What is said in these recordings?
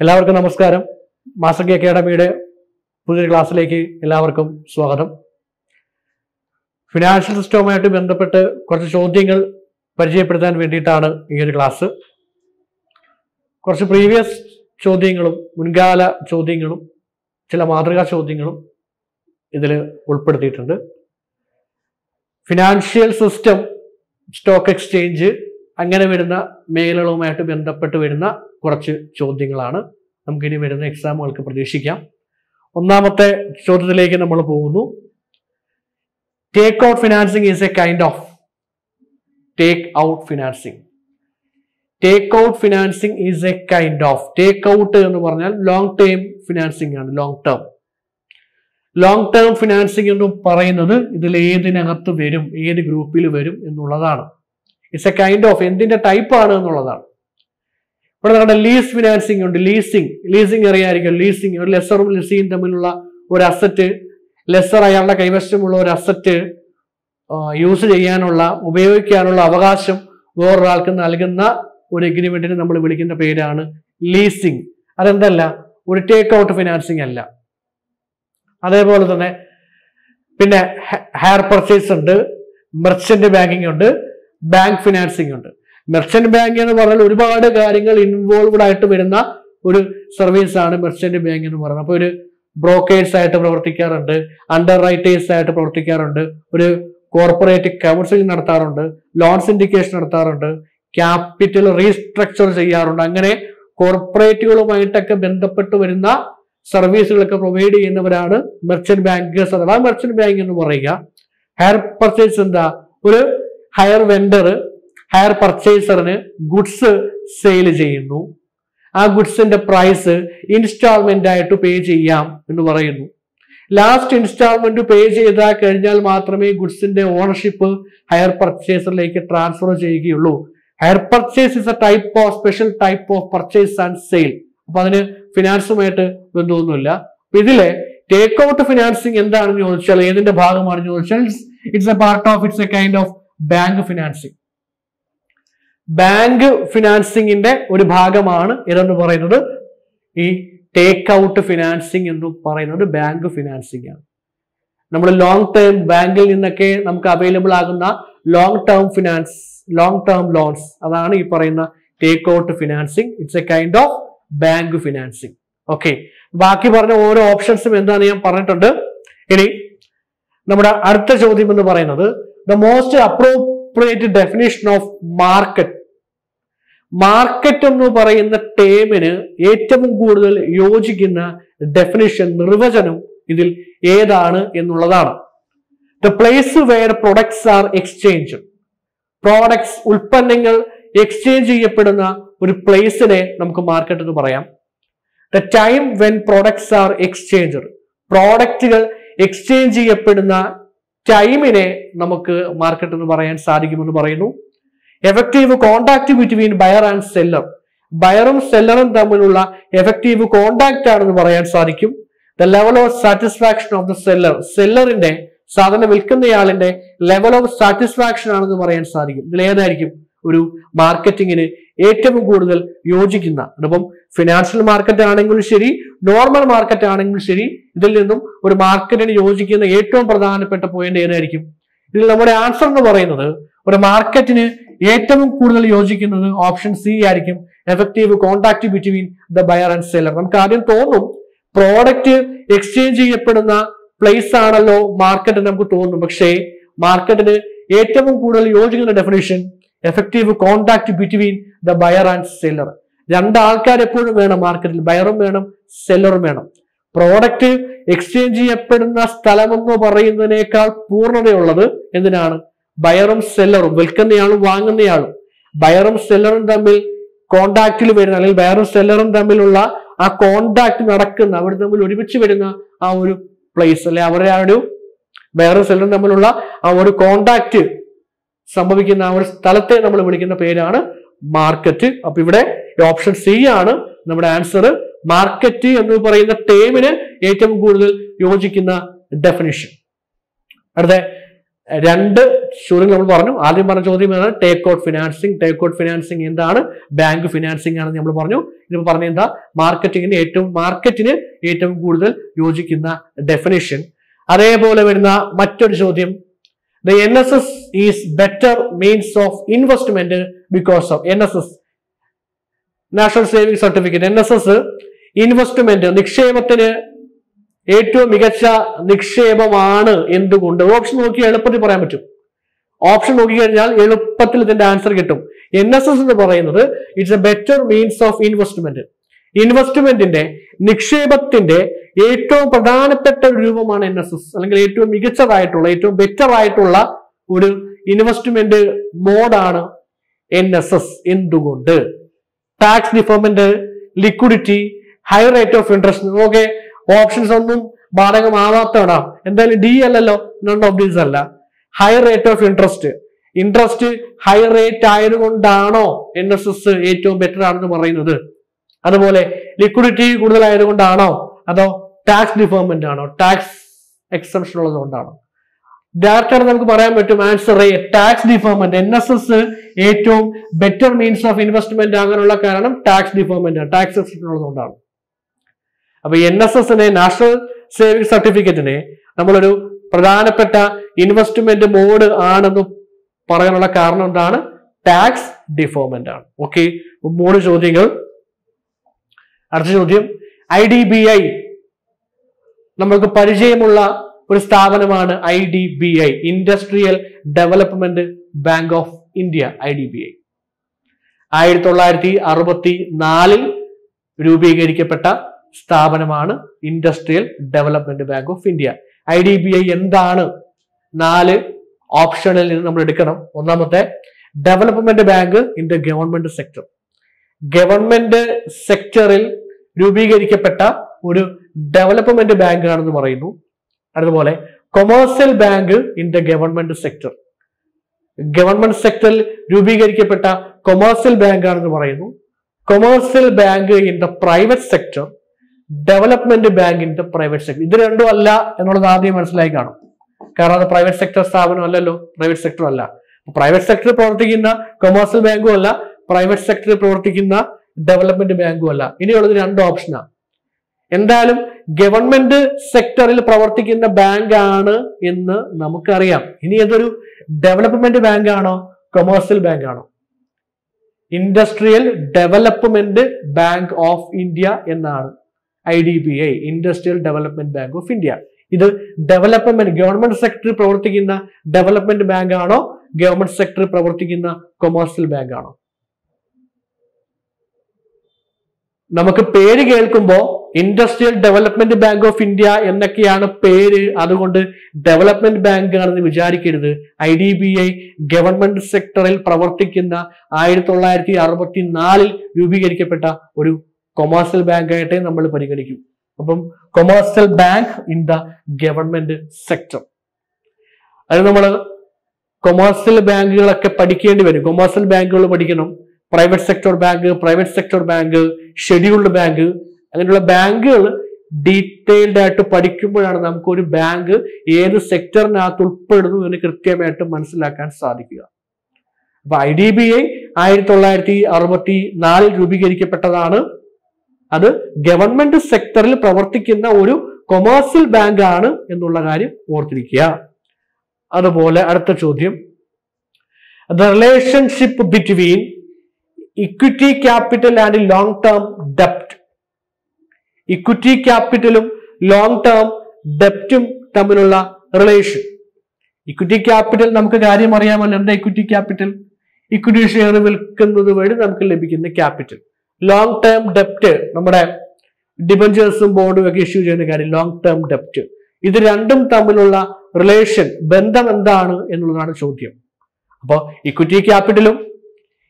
എല്ലാവർക്കും നമസ്കാരം. മാസകി അക്കാഡമിയുടെ പുതിയൊരു ക്ലാസ്സിലേക്ക് എല്ലാവർക്കും സ്വാഗതം. ഫിനാൻഷ്യൽ സിസ്റ്റവുമായിട്ട് ബന്ധപ്പെട്ട് കുറച്ച് ചോദ്യങ്ങൾ പരിചയപ്പെടുത്താൻ വേണ്ടിയിട്ടാണ് ഈ ഒരു ക്ലാസ്. കുറച്ച് പ്രീവിയസ് ചോദ്യങ്ങളും മുൻകാല ചോദ്യങ്ങളും ചില മാതൃകാ ചോദ്യങ്ങളും ഇതിൽ ഉൾപ്പെടുത്തിയിട്ടുണ്ട്. ഫിനാൻഷ്യൽ സിസ്റ്റം സ്റ്റോക്ക് എക്സ്ചേഞ്ച് അങ്ങനെ വരുന്ന മേഖലകളുമായിട്ട് ബന്ധപ്പെട്ട് വരുന്ന കുറച്ച് ചോദ്യങ്ങളാണ്. നമുക്കിനി വരുന്ന എക്സാമുകൾക്ക് പ്രതീക്ഷിക്കാം. ഒന്നാമത്തെ ചോദ്യത്തിലേക്ക് നമ്മൾ പോകുന്നു. Take out financing is a kind of take out financing take out financing is a kind of take out എന്ന് പറഞ്ഞാൽ ലോങ് ടേം ഫിനാൻസിങ് ആണ് long term long term financing എന്ന് പറയുന്നത് ഇതിൽ ഏതിനകത്ത് വരും ഏത് ഗ്രൂപ്പിൽ വരും എന്നുള്ളതാണ്. ഇറ്റ്സ് എ കൈൻഡ് ഓഫ് എന്തിന്റെ ടൈപ്പ് ആണ് എന്നുള്ളതാണ്. ഇവിടെ നമ്മുടെ ലീസ് ഫിനാൻസിങ് ഉണ്ട്. ലീസിങ് ലീസിങ് അറിയാമായിരിക്കും ലീസിങ് ഒരു ലെസറും ലെസിയും തമ്മിലുള്ള ഒരു അസറ്റ് ലെസർ അയാളുടെ കൈവശമുള്ള ഒരു അസറ്റ് യൂസ് ചെയ്യാനുള്ള ഉപയോഗിക്കാനുള്ള അവകാശം വേറൊരാൾക്ക് നൽകുന്ന ഒരു എഗ്രിമെന്റിന് നമ്മൾ വിളിക്കുന്ന പേരാണ് ലീസിങ് അതെന്തല്ല? ഒരു ടേക്ക് ഔട്ട് ഫിനാൻസിങ് അല്ല. അതേപോലെ തന്നെ പിന്നെ ഹയർ പർച്ചേസ് ഉണ്ട്. മെർച്ചന്റ് ബാങ്കിങ് ഉണ്ട്. ബാങ്ക് ഫിനാൻസിങ് ഉണ്ട്. മെർച്ചന്റ് ബാങ്ക് എന്ന് പറഞ്ഞാൽ ഒരുപാട് കാര്യങ്ങൾ ഇൻവോൾവ്ഡ് ആയിട്ട് വരുന്ന ഒരു സർവീസ് ആണ് മെർച്ചന്റ് ബാങ്ക് എന്ന് പറയുന്നത്. അപ്പൊ ഒരു ബ്രോക്കേഴ്സ് ആയിട്ട് പ്രവർത്തിക്കാറുണ്ട് അണ്ടർ റൈറ്റേഴ്സ് ആയിട്ട് പ്രവർത്തിക്കാറുണ്ട് ഒരു കോർപ്പറേറ്റ് കൗൺസിലിംഗ് നടത്താറുണ്ട് ലോൺ സിൻഡിക്കേഷൻ നടത്താറുണ്ട് ക്യാപിറ്റൽ റീസ്ട്രക്ചർ ചെയ്യാറുണ്ട്. അങ്ങനെ കോർപ്പറേറ്റുകളുമായിട്ടൊക്കെ ബന്ധപ്പെട്ട് വരുന്ന സർവീസുകളൊക്കെ പ്രൊവൈഡ് ചെയ്യുന്നവരാണ് മെർച്ചന്റ് ബാങ്കേഴ്സ് അഥവാ മെർച്ചന്റ് ബാങ്ക് എന്ന് പറയുക. ഹയർ പർച്ചേസ് എന്താ? ഒരു ഹയർ വെൻഡർ ഹയർ പർച്ചേസറിന് ഗുഡ്സ് സെയിൽ ചെയ്യുന്നു. ആ ഗുഡ്സിന്റെ പ്രൈസ് ഇൻസ്റ്റാൾമെന്റ് ആയിട്ട് പേ ചെയ്യാം എന്ന് പറയുന്നു. ലാസ്റ്റ് ഇൻസ്റ്റാൾമെന്റ് പേ ചെയ്താൽ കഴിഞ്ഞാൽ മാത്രമേ ഗുഡ്സിന്റെ ഓണർഷിപ്പ് ഹയർ പർച്ചേസറിലേക്ക് ട്രാൻസ്ഫർ ചെയ്യുകയുള്ളൂ. Hire purchase is a type of special type of purchase and sale അപ്പൊ അതിന് ഫിനാൻസുമായിട്ട് ബന്ധമൊന്നുമില്ല. ഇതിലെ ടേക്ക് ഔട്ട് ഫിനാൻസിങ് എന്താണെന്ന് ചോദിച്ചാൽ ഏതിന്റെ ഭാഗമാണെന്ന് ചോദിച്ചാൽ it's a part of it's a kind of bank financing bank ഫിനാൻസിങ്ങിന്റെ ഒരു ഭാഗമാണ് ഇതെന്ന് പറയുന്നത്. ഈ ടേക്ക് ഔട്ട് ഫിനാൻസിങ് എന്ന് പറയുന്നത് ബാങ്ക് ഫിനാൻസിങ് ആണ്. നമ്മൾ ലോങ് ടേം ബാങ്കിൽ നിന്നൊക്കെ നമുക്ക് അവൈലബിൾ ആകുന്ന long term finance long term loans അതാണ് ഈ പറയുന്ന take out financing it's a kind of bank financing okay ബാക്കി പറഞ്ഞ ഓരോ ഓപ്ഷൻസും എന്താണ് ഞാൻ പറഞ്ഞിട്ടുണ്ട്. ഇനി നമ്മുടെ അടുത്ത ചോദ്യം എന്ന് പറയുന്നത് the most appropriate definition of market market എന്ന് പറയുന്ന ടേമിന് ഏറ്റവും കൂടുതൽ യോജിക്കുന്ന ഡെഫിനിഷൻ നിർവചനം ഇതിൽ ഏതാണ് എന്നുള്ളതാണ്. The place where products are exchange products ഉൽപ്പന്നങ്ങൾ എക്സ്ചേഞ്ച് ചെയ്യപ്പെടുന്ന ഒരു പ്ലേസിനെ നമുക്ക് മാർക്കറ്റ് എന്ന് പറയാം. The time when products are exchanged പ്രോഡക്റ്റുകൾ എക്സ്ചേഞ്ച് ചെയ്യപ്പെടുന്ന ടൈമിനെ നമുക്ക് മാർക്കറ്റ് എന്ന് പറയാൻ സാധിക്കുമെന്ന് പറയുന്നു. Effective contact between buyer and seller ബയറും സെല്ലറും തമ്മിലുള്ള എഫക്റ്റീവ് കോണ്ടാക്ട് ആണെന്ന് പറയാൻ സാധിക്കും. The level of satisfaction of the seller സെല്ലറിന്റെ സാധനം വിൽക്കുന്നയാളിന്റെ ലെവൽ ഓഫ് സാറ്റിസ്ഫാക്ഷൻ ആണെന്ന് പറയാൻ സാധിക്കും. ഇതിൽ ഏതായിരിക്കും? ഒരു മാർക്കറ്റിങ്ങിന് ഏറ്റവും കൂടുതൽ യോജിക്കുന്ന അതിപ്പം ഫിനാൻഷ്യൽ മാർക്കറ്റ് ആണെങ്കിലും ശരി നോർമൽ മാർക്കറ്റ് ആണെങ്കിലും ശരി ഇതിൽ നിന്നും ഒരു മാർക്കറ്റിന് യോജിക്കുന്ന ഏറ്റവും പ്രധാനപ്പെട്ട പോയിന്റ് ഏതായിരിക്കും? ഇതിൽ നമ്മുടെ ആൻസർ എന്ന് പറയുന്നത് ഒരു മാർക്കറ്റിന് ഏറ്റവും കൂടുതൽ യോജിക്കുന്നത് ഓപ്ഷൻ സി ആയിരിക്കും. Effective contact between the buyer and seller നമുക്ക് ആദ്യം തോന്നും പ്രോഡക്റ്റ് എക്സ്ചേഞ്ച് ചെയ്യപ്പെടുന്ന പ്ലേസ് ആണല്ലോ മാർക്കറ്റ് നമുക്ക് തോന്നും. പക്ഷേ മാർക്കറ്റിന് ഏറ്റവും കൂടുതൽ യോജിക്കുന്ന definition effective contact between the buyer and seller രണ്ട് ആൾക്കാർ എപ്പോഴും വേണം മാർക്കറ്റിൽ ബയറും വേണം സെല്ലറും വേണം. പ്രോഡക്റ്റ് എക്സ്ചേഞ്ച് ചെയ്യപ്പെടുന്ന സ്ഥലമെന്ന് പറയുന്നതിനേക്കാൾ പൂർണതയുള്ളത് എന്തിനാണ്? ബയറും സെല്ലറും വിൽക്കുന്നയാളും വാങ്ങുന്നയാളും. ബയറും സെല്ലറും തമ്മിൽ കോണ്ടാക്റ്റിൽ വരുന്ന അല്ലെങ്കിൽ ബയറും സെല്ലറും തമ്മിലുള്ള ആ കോണ്ടാക്ട് നടക്കുന്ന അവർ തമ്മിൽ ഒരുമിച്ച് വരുന്ന ആ ഒരു പ്ലേസ് അല്ലെ അവരുടെ ആ ഒരു ബയറും സെല്ലറും തമ്മിലുള്ള ആ ഒരു കോണ്ടാക്ട് സംഭവിക്കുന്ന ആ ഒരു സ്ഥലത്തെ നമ്മൾ വിളിക്കുന്ന പേരാണ് മാർക്കറ്റ് അപ്പൊ ഇവിടെ ഓപ്ഷൻ സി ആണ് നമ്മുടെ ആൻസർ മാർക്കറ്റ് എന്ന് പറയുന്ന ടേമിന് ഏറ്റവും കൂടുതൽ യോജിക്കുന്ന ഡെഫിനിഷൻ അടുത്ത രണ്ട് ചോദ്യങ്ങൾ നമ്മൾ പറഞ്ഞു. ആദ്യം പറഞ്ഞ ചോദ്യം എന്താണ്? Take out financing take out financing എന്താണ്? ബാങ്ക് ഫിനാൻസിങ് ആണെന്ന് നമ്മൾ പറഞ്ഞു. ഇനി പറഞ്ഞ എന്താ? മാർക്കറ്റിങ്ങിന് ഏറ്റവും മാർക്കറ്റിന് ഏറ്റവും കൂടുതൽ യോജിക്കുന്ന ഡെഫിനിഷൻ അതേപോലെ വരുന്ന മറ്റൊരു ചോദ്യം. The N S S is better means of investment because of N S S national saving certificate N S S investment നിക്ഷേപത്തിന് ഏറ്റവും മികച്ച നിക്ഷേപമാണ് എന്തുകൊണ്ട്? ഓപ്ഷൻ നോക്കി എളുപ്പത്തിൽ പറയാൻ പറ്റും. ഓപ്ഷൻ നോക്കിക്കഴിഞ്ഞാൽ എളുപ്പത്തിൽ ഇതിന്റെ ആൻസർ കിട്ടും. എൻ എസ് എസ് എന്ന് പറയുന്നത് it's a better means of investment ഇൻവെസ്റ്റ്മെന്റിന്റെ നിക്ഷേപത്തിന്റെ ഏറ്റവും പ്രധാനപ്പെട്ട ഒരു രൂപമാണ് എൻ എസ് എസ് അല്ലെങ്കിൽ ഏറ്റവും മികച്ചതായിട്ടുള്ള ഏറ്റവും ബെറ്റർ ആയിട്ടുള്ള ഒരു ഇൻവെസ്റ്റ്മെന്റ് മോഡാണ് എൻ എസ് എസ് എന്തുകൊണ്ട്? Tax deferment liquidity high rate of interest okay options ഒന്നും ബാധകമാവാത്തവണ എന്തായാലും ഡി അല്ലല്ലോ നൺ ഓഫ് അല്ല. Higher rate of interest interest higher rate ആയതുകൊണ്ടാണോ N S S ഏറ്റവും ബെറ്റർ ആണെന്ന് പറയുന്നത്? അതുപോലെ ലിക്വിഡിറ്റി കൂടുതലായതുകൊണ്ടാണോ? അതോ ടാക്സ് ഡിഫോമെന്റ് ആണോ? ടാക്സ് എക്സംഷൻ ഉള്ളതുകൊണ്ടാണോ ഡയറക്റ്റ് നമുക്ക് പറയാൻ പറ്റും answer tax deferment N S S ഏറ്റവും ബെറ്റർ മീൻസ് ഓഫ് ഇൻവെസ്റ്റ്മെന്റ് ആകാനുള്ള കാരണം ടാക്സ് ഡിഫോമെന്റ് ടാക്സ് എക്സംഷൻ ഉള്ളതുകൊണ്ടാണ് അപ്പൊ എൻ എസ് എസിനെ നാഷണൽ സേവിംഗ് സർട്ടിഫിക്കറ്റിനെ നമ്മളൊരു പ്രധാനപ്പെട്ട ഇൻവെസ്റ്റ്മെന്റ് മോഡ് ആണെന്ന് പറയാനുള്ള കാരണം എന്താണ്? ടാക്സ് ഡിഫോമെന്റ് ആണ്. ഓക്കെ മൂന്ന് ചോദ്യങ്ങൾ. അടുത്ത ചോദ്യം. ഐ ഡി ബി ഐ നമ്മൾക്ക് പരിചയമുള്ള ഒരു സ്ഥാപനമാണ് I D B I industrial development bank of India I D B I ആയിരത്തി തൊള്ളായിരത്തി അറുപത്തി നാലിൽ രൂപീകരിക്കപ്പെട്ട സ്ഥാപനമാണ് ഇൻഡസ്ട്രിയൽ development bank of India I D B I എന്താണ്? നാല് ഓപ്ഷനിൽ നിന്ന് നമ്മൾ എടുക്കണം. ഒന്നാമത്തെ development bank in the government sector government സെക്ടറിൽ രൂപീകരിക്കപ്പെട്ട ഒരു ഡെവലപ്മെന്റ് ബാങ്ക് ആണെന്ന് പറയുന്നു. അതുപോലെ commercial bank in the government sector government സെക്ടറിൽ രൂപീകരിക്കപ്പെട്ട കൊമേഴ്സ്യൽ ബാങ്ക് ആണെന്ന് പറയുന്നു. Commercial bank in the private sector development bank in the private sector ഇത് രണ്ടും അല്ല എന്നുള്ളത് ആദ്യം മനസ്സിലായി കാണും. കാരണം അത് പ്രൈവറ്റ് സെക്ടർ സ്ഥാപനം അല്ലല്ലോ പ്രൈവറ്റ് സെക്ടർ അല്ല. പ്രൈവറ്റ് സെക്ടറിൽ പ്രവർത്തിക്കുന്ന കൊമേഴ്സ്യൽ ബാങ്കും അല്ല പ്രൈവറ്റ് സെക്ടറിൽ പ്രവർത്തിക്കുന്ന ഡെവലപ്മെന്റ് ബാങ്കും അല്ല. ഇനിയുള്ളത് രണ്ട് ഓപ്ഷനാണ് എന്തായാലും ഗവൺമെന്റ് സെക്ടറിൽ പ്രവർത്തിക്കുന്ന ബാങ്ക് ആണ് എന്ന് നമുക്കറിയാം. ഇനി അതൊരു ഡെവലപ്മെന്റ് ബാങ്ക് ആണോ കൊമേഴ്സ്യൽ ബാങ്ക് ആണോ? Industrial development bank of India എന്നാണ്. I D B I industrial development bank of India ഇത് ഡെവലപ്മെന്റ് ഗവൺമെന്റ് സെക്ടറിൽ പ്രവർത്തിക്കുന്ന ഡെവലപ്മെന്റ് ബാങ്ക് ആണോ ഗവൺമെന്റ് സെക്ടറിൽ പ്രവർത്തിക്കുന്ന കൊമേഴ്സ്യൽ ബാങ്ക് ആണോ? നമുക്ക് പേര് കേൾക്കുമ്പോൾ industrial development bank of India എന്നൊക്കെയാണ് പേര്. അതുകൊണ്ട് ഡെവലപ്മെന്റ് ബാങ്ക് ആണെന്ന് വിചാരിക്കരുത്. I D B I government സെക്ടറിൽ പ്രവർത്തിക്കുന്ന ആയിരത്തി തൊള്ളായിരത്തി അറുപത്തി നാലിൽ രൂപീകരിക്കപ്പെട്ട ഒരു കൊമേഴ്സ്യൽ ബാങ്ക് ആയിട്ടേ നമ്മൾ പരിഗണിക്കും. അപ്പം commercial bank in the government sector അത് നമ്മൾ കൊമേഴ്സ്യൽ ബാങ്കുകളൊക്കെ പഠിക്കേണ്ടി വരും. കൊമേഴ്സ്യൽ ബാങ്കുകൾ പഠിക്കണം. Private sector bank private sector bank scheduled bank അങ്ങനെയുള്ള ബാങ്കുകൾ ഡീറ്റെയിൽഡ് ആയിട്ട് പഠിക്കുമ്പോഴാണ് നമുക്ക് ഒരു ബാങ്ക് ഏത് സെക്ടറിനകത്ത് ഉൾപ്പെടുന്നു എന്ന് കൃത്യമായിട്ട് മനസ്സിലാക്കാൻ സാധിക്കുക. അപ്പൊ ഐ ഡി ബി ഐ ആയിരത്തി തൊള്ളായിരത്തി അറുപത്തി നാലിൽ രൂപീകരിക്കപ്പെട്ടതാണ്. അത് ഗവൺമെന്റ് സെക്ടറിൽ പ്രവർത്തിക്കുന്ന ഒരു കൊമേഴ്സ്യൽ ബാങ്ക് ആണ് എന്നുള്ള കാര്യം ഓർത്തിരിക്കുക. അതുപോലെ അടുത്ത ചോദ്യം. The relationship between equity capital and long term ഡെപ്റ്റ് equity ക്യാപിറ്റലും ലോങ് ടേം ഡെപ്റ്റും തമ്മിലുള്ള റിലേഷൻ ഇക്വിറ്റി ക്യാപിറ്റൽ നമുക്ക് കാര്യം അറിയാമല്ലോ. എന്താ ഇക്വിറ്റി ക്യാപിറ്റൽ ഇക്വിറ്റി ഷെയർ വിൽക്കുന്നത് വഴി നമുക്ക് ലഭിക്കുന്ന ക്യാപിറ്റൽ ലോങ് ടേം ഡെപ്റ്റ് നമ്മുടെ ഡിബഞ്ചേഴ്സും ബോർഡും ഒക്കെ ഇഷ്യൂ ചെയ്യുന്ന കാര്യം ലോങ് ടേം ഡെപ്റ്റ് ഇത് രണ്ടും തമ്മിലുള്ള റിലേഷൻ ബന്ധം എന്താണ് എന്നുള്ളതാണ് ചോദ്യം. അപ്പോൾ ഇക്വിറ്റി ക്യാപിറ്റലും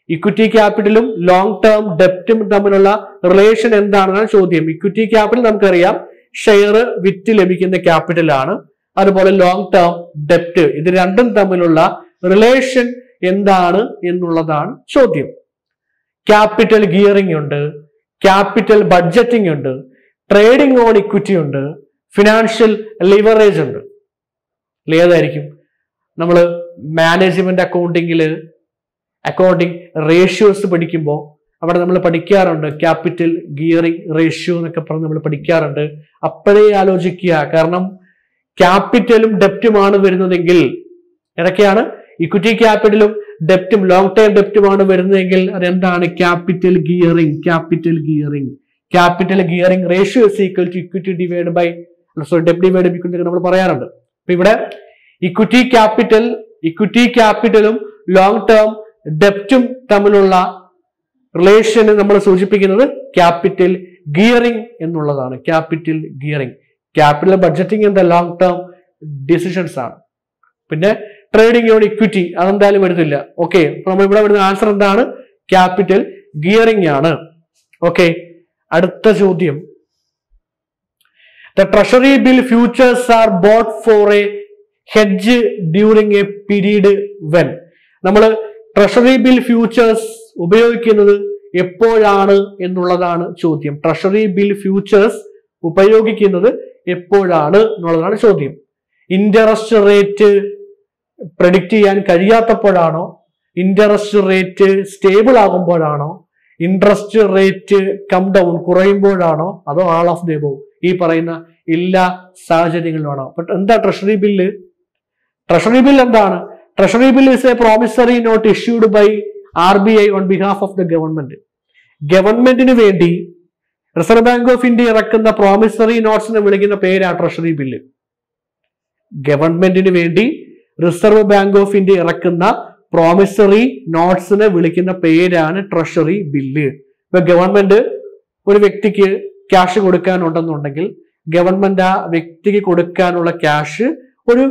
ഇക്വിറ്റി ക്യാപിറ്റലും ലോങ് ടേം ഡെപ്റ്റും തമ്മിലുള്ള റിലേഷൻ എന്താണെന്നാണ് ചോദ്യം. ഇക്വിറ്റി ക്യാപിറ്റൽ നമുക്കറിയാം ഷെയർ വിറ്റ് ലഭിക്കുന്ന ക്യാപിറ്റലാണ് അതുപോലെ ലോങ് ടേം ഡെപ്റ്റ് ഇത് രണ്ടും തമ്മിലുള്ള റിലേഷൻ എന്താണ് എന്നുള്ളതാണ് ചോദ്യം. ക്യാപിറ്റൽ ഗിയറിംഗ് ഉണ്ട് ക്യാപിറ്റൽ ബഡ്ജറ്റിംഗ് ഉണ്ട് ട്രേഡിംഗ് ഓൺ ഇക്വിറ്റി ഉണ്ട് ഫിനാൻഷ്യൽ ലിവറേജ് ഉണ്ട്. ഏതായിരിക്കും നമ്മൾ മാനേജ്മെന്റ് അക്കൗണ്ടിങ്ങിൽ അക്കൗണ്ടിങ് റേഷ്യോസ് പഠിക്കുമ്പോൾ അവിടെ നമ്മൾ പഠിക്കാറുണ്ട് ക്യാപിറ്റൽ ഗിയറിംഗ് റേഷ്യോ എന്നൊക്കെ പറഞ്ഞ് നമ്മൾ പഠിക്കാറുണ്ട്. അപ്പോഴേ ആലോചിക്കുക. കാരണം ക്യാപിറ്റലും ഡെപ്റ്റുമാണ് വരുന്നതെങ്കിൽ ഇതൊക്കെയാണ് ഇക്വിറ്റി ക്യാപിറ്റലും ഡെപ്റ്റും ലോങ് ടൈം ഡെപ്റ്റുമാണ് വരുന്നതെങ്കിൽ അതെന്താണ്? Capital gearing capital gearing capital gearing ratio equal to equity divide by sorry ഡെപ്റ്റ് divide equity നമ്മൾ പറയാറുണ്ട്. അപ്പൊ ഇവിടെ ഇക്വിറ്റി ക്യാപിറ്റൽ ഇക്വിറ്റി ക്യാപിറ്റലും ലോങ് ടേം ഡെപ്റ്റും തമ്മിലുള്ള റിലേഷന് നമ്മൾ സൂചിപ്പിക്കുന്നത് ക്യാപിറ്റൽ ഗിയറിംഗ് എന്നുള്ളതാണ്. ക്യാപിറ്റൽ ഗിയറിംഗ് ക്യാപിറ്റൽ ബഡ്ജറ്റിംഗ് എന്താ ലോങ് ടേം ഡിസിഷൻസ് ആണ്. പിന്നെ ട്രേഡിംഗ് ഓൺ ഇക്വിറ്റി അതെന്തായാലും വരുന്നില്ല ഓക്കെ നമ്മൾ ഇവിടെ വരുന്ന ആൻസർ എന്താണ്? ക്യാപിറ്റൽ ഗിയറിംഗ് ആണ്. ഓക്കെ അടുത്ത ചോദ്യം. The treasury bill futures are bought for a hedge during a period when നമ്മൾ ട്രഷറി ബിൽ ഫ്യൂച്ചേഴ്സ് ഉപയോഗിക്കുന്നത് എപ്പോഴാണ് എന്നുള്ളതാണ് ചോദ്യം. ട്രഷറി ബിൽ ഫ്യൂച്ചേഴ്സ് ഉപയോഗിക്കുന്നത് എപ്പോഴാണ് എന്നുള്ളതാണ് ചോദ്യം. ഇൻട്രസ്റ്റ് റേറ്റ് പ്രഡിക്റ്റ് ചെയ്യാൻ കഴിയാത്തപ്പോഴാണോ? ഇൻട്രസ്റ്റ് റേറ്റ് സ്റ്റേബിൾ ആകുമ്പോഴാണോ? ഇൻട്രസ്റ്റ് റേറ്റ് കം ഡൗൺ കുറയുമ്പോഴാണോ? അതോ ആൾ ഓഫ് ദൈവവും ഈ പറയുന്ന എല്ലാ സാഹചര്യങ്ങളിലാണോ ബട്ട് എന്താ ട്രഷറി ബില്ല് ട്രഷറി ബിൽ എന്താണ്? Treasury bill is a promissory note issued by R B I on behalf of the government ഗവൺമെന്റിന് വേണ്ടി റിസർവ് ബാങ്ക് ഓഫ് ഇന്ത്യ ഇറക്കുന്ന പ്രോമിസറി നോട്ട്സിനെ വിളിക്കുന്ന പേരാണ് ട്രഷറി ബില്ല് ഗവൺമെന്റിന് വേണ്ടി റിസർവ് ബാങ്ക് ഓഫ് ഇന്ത്യ ഇറക്കുന്ന പ്രോമിസറി നോട്ട്സിനെ വിളിക്കുന്ന പേരാണ് ട്രഷറി ബില്ല് ഇപ്പൊ ഗവൺമെന്റ് ഒരു വ്യക്തിക്ക് ക്യാഷ് കൊടുക്കാനുണ്ടെന്നുണ്ടെങ്കിൽ ഗവൺമെന്റ് ആ വ്യക്തിക്ക് കൊടുക്കാനുള്ള ക്യാഷ് ഒരു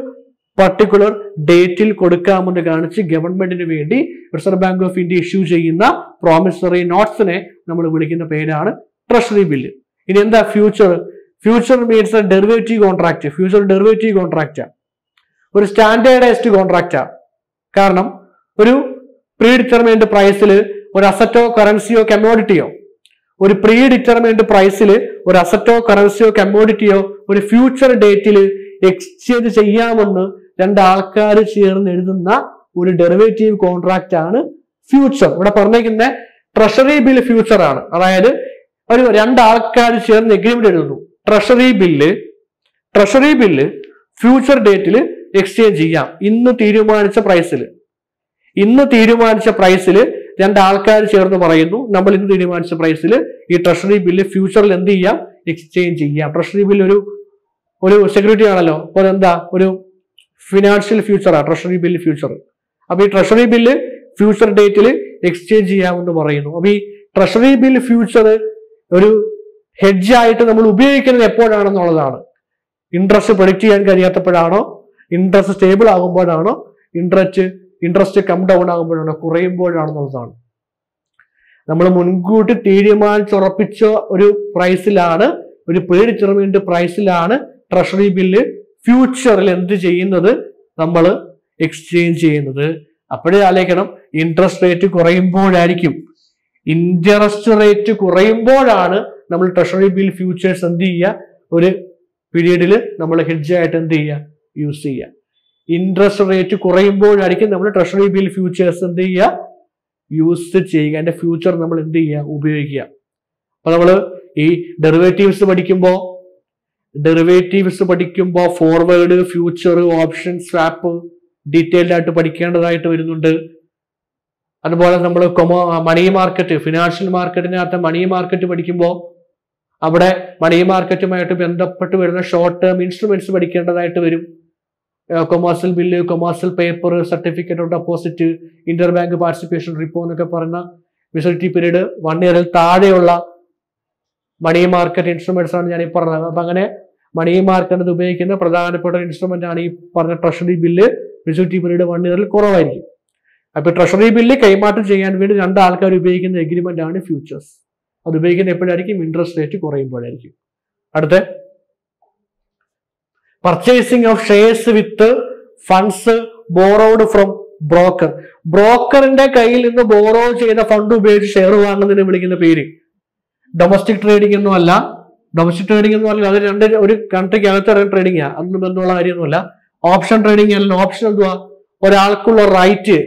പർട്ടിക്കുലർ ഡേറ്റിൽ കൊടുക്കാമെന്ന് കാണിച്ച് ഗവൺമെന്റിന് വേണ്ടി reserve bank of India issue ചെയ്യുന്ന പ്രോമിസറി നോട്ട്സിനെ നമ്മൾ വിളിക്കുന്ന പേരാണ് ട്രഷറി ബില്ല് ഇനി എന്താ future future means derivative contract future derivative കോൺട്രാക്റ്റാ ഒരു സ്റ്റാൻഡേർഡൈസ്ഡ് കോൺട്രാക്റ്റാണ് കാരണം ഒരു പ്രീ ഡിറ്റർമൈൻഡ് പ്രൈസിൽ ഒരു അസറ്റോ കറൻസിയോ കമ്മോഡിറ്റിയോ ഒരു പ്രീ ഡിറ്റർമൈൻഡ് പ്രൈസിൽ ഒരു അസറ്റോ കറൻസിയോ കമ്മോഡിറ്റിയോ ഒരു ഫ്യൂച്ചർ ഡേറ്റിൽ എക്സ്ചേഞ്ച് ചെയ്യാമെന്ന് രണ്ട് ആൾക്കാർ ചേർന്ന് എഴുതുന്ന ഒരു ഡെറിവേറ്റീവ് കോൺട്രാക്റ്റ് ആണ് ഫ്യൂച്ചർ ഇവിടെ പറഞ്ഞിരിക്കുന്ന ട്രഷറി ബില്ല് ഫ്യൂച്ചർ ആണ്. അതായത് ഒരു രണ്ടാൾക്കാർ ചേർന്ന് എഗ്രിമെന്റ് എഴുതുന്നു? Treasury bill treasury bill future ഡേറ്റിൽ exchange ചെയ്യാം. ഇന്ന് തീരുമാനിച്ച പ്രൈസിൽ ഇന്ന് തീരുമാനിച്ച പ്രൈസിൽ രണ്ട് ആൾക്കാർ ചേർന്ന് പറയുന്നു നമ്മൾ ഇന്ന് തീരുമാനിച്ച പ്രൈസിൽ ഈ ട്രഷറി ബില്ല് ഫ്യൂച്ചറിൽ എന്ത് ചെയ്യാം? എക്സ്ചേഞ്ച് ചെയ്യാം. ട്രഷറി ബില്ല് ഒരു ഒരു സെക്യൂരിറ്റി ആണല്ലോ. അപ്പോൾ എന്താ? ഒരു ഫിനാൻഷ്യൽ ഫ്യൂച്ചറാണ് ട്രഷറി ബില്ല് ഫ്യൂച്ചർ അപ്പൊ ഈ ട്രഷറി ബില്ല് ഫ്യൂച്ചർ ഡേറ്റിൽ എക്സ്ചേഞ്ച് ചെയ്യാമെന്ന് പറയുന്നു. അപ്പൊ ഈ ട്രഷറി ബിൽ ഫ്യൂച്ചർ ഒരു ഹെഡ്ജായിട്ട് നമ്മൾ ഉപയോഗിക്കുന്നത് എപ്പോഴാണെന്നുള്ളതാണ്. ഇൻട്രസ്റ്റ് പ്രൊഡിക്റ്റ് ചെയ്യാൻ കഴിയാത്തപ്പോഴാണോ? ഇൻട്രസ്റ്റ് സ്റ്റേബിൾ ആകുമ്പോഴാണോ ഇൻട്രസ്റ്റ് ഇൻട്രസ്റ്റ് കം ഡൗൺ ആകുമ്പോഴാണോ കുറയുമ്പോഴാണെന്നുള്ളതാണ്. നമ്മൾ മുൻകൂട്ടി തീരുമാനിച്ചുറപ്പിച്ച ഒരു പ്രൈസിലാണ് ഒരു പ്രീ ഡിറ്റർമിൻഡ് പ്രൈസിലാണ് ട്രഷറി ബില്ല് ഫ്യൂച്ചറിൽ എന്ത് ചെയ്യുന്നത് നമ്മൾ എക്സ്ചേഞ്ച് ചെയ്യുന്നത്. അപ്പോഴേ ആലോചിക്കണം ഇൻട്രസ്റ്റ് റേറ്റ് കുറയുമ്പോഴായിരിക്കും. ഇൻട്രസ്റ്റ് റേറ്റ് കുറയുമ്പോഴാണ് നമ്മൾ ട്രഷറി ബിൽ ഫ്യൂച്ചേഴ്സ് എന്ത് ചെയ്യുക? ഒരു പീരീഡിൽ നമ്മൾ ഹെഡ്ജായിട്ട് എന്ത് ചെയ്യുക? യൂസ് ചെയ്യുക ഇൻട്രസ്റ്റ് റേറ്റ് കുറയുമ്പോഴായിരിക്കും നമ്മൾ ട്രഷറി ബിൽ ഫ്യൂച്ചേഴ്സ് എന്ത് ചെയ്യുക യൂസ് ചെയ്യുക. അതിന്റെ ഫ്യൂച്ചർ നമ്മൾ എന്ത് ചെയ്യുക ഉപയോഗിക്കുക. അപ്പൊ നമ്മൾ ഈ ഡെറിവേറ്റീവ്സ് പഠിക്കുമ്പോൾ ഡെറിവേറ്റീവ്സ് പഠിക്കുമ്പോൾ forward future option swap detailed ആയിട്ട് പഠിക്കേണ്ടതായിട്ട് വരുന്നുണ്ട്. അതുപോലെ നമ്മൾ കൊമോ മണി മാർക്കറ്റ് ഫിനാൻഷ്യൽ മാർക്കറ്റിനകത്ത് മണി മാർക്കറ്റ് പഠിക്കുമ്പോൾ അവിടെ മണി മാർക്കറ്റുമായിട്ട് ബന്ധപ്പെട്ട് വരുന്ന ഷോർട്ട് ടേം ഇൻസ്ട്രുമെന്റ്സ് പഠിക്കേണ്ടതായിട്ട് വരും. Commercial bill commercial paper certificate of deposit interbank participation repo എന്നൊക്കെ പറയുന്ന മെസോറിറ്റി പീരീഡ് വൺ ഇയറിൽ താഴെയുള്ള മണി മാർക്കറ്റ് ഇൻസ്ട്രുമെന്റ്സ് ആണ് ഞാൻ ഈ പറഞ്ഞത്. അപ്പൊ അങ്ങനെ മണി മാർക്കറ്റ് ഉപയോഗിക്കുന്ന പ്രധാനപ്പെട്ട ഇൻസ്ട്രുമെന്റ് ആണ് ഈ പറഞ്ഞ treasury bill maturity period one ഇയറിൽ കുറവായിരിക്കും. അപ്പൊ ട്രഷറി ബില്ല് കൈമാറ്റം ചെയ്യാൻ വേണ്ടി രണ്ട് ആൾക്കാർ ഉപയോഗിക്കുന്ന എഗ്രിമെന്റ് ആണ് ഫ്യൂച്ചേഴ്സ് അത് ഉപയോഗിക്കുന്ന എപ്പോഴായിരിക്കും? ഇൻട്രസ്റ്റ് റേറ്റ് കുറയുമ്പോഴായിരിക്കും. അടുത്ത purchasing of shares with funds borrowed from broker ബ്രോക്കറിന്റെ കയ്യിൽ നിന്ന് ബോറോ ചെയ്ത ഫണ്ട് ഉപയോഗിച്ച് ഷെയർ വാങ്ങുന്നതിന് വിളിക്കുന്ന പേര്. ഡൊമസ്റ്റിക് ട്രേഡിംഗ് ഒന്നും അല്ല. ഡൊമസ്റ്റിക് ട്രേഡിംഗ് എന്ന് പറഞ്ഞാൽ അത് രണ്ട് ഒരു കൺട്രിക്ക് അകത്ത് ട്രേഡിംഗ് ആണ് അതൊന്നും ബന്ധമുള്ള കാര്യമൊന്നുമല്ല. ഓപ്ഷൻ ട്രേഡിംഗ് അല്ല. ഓപ്ഷൻ എന്തുവാ? ഒരാൾക്കുള്ള റൈറ്റ്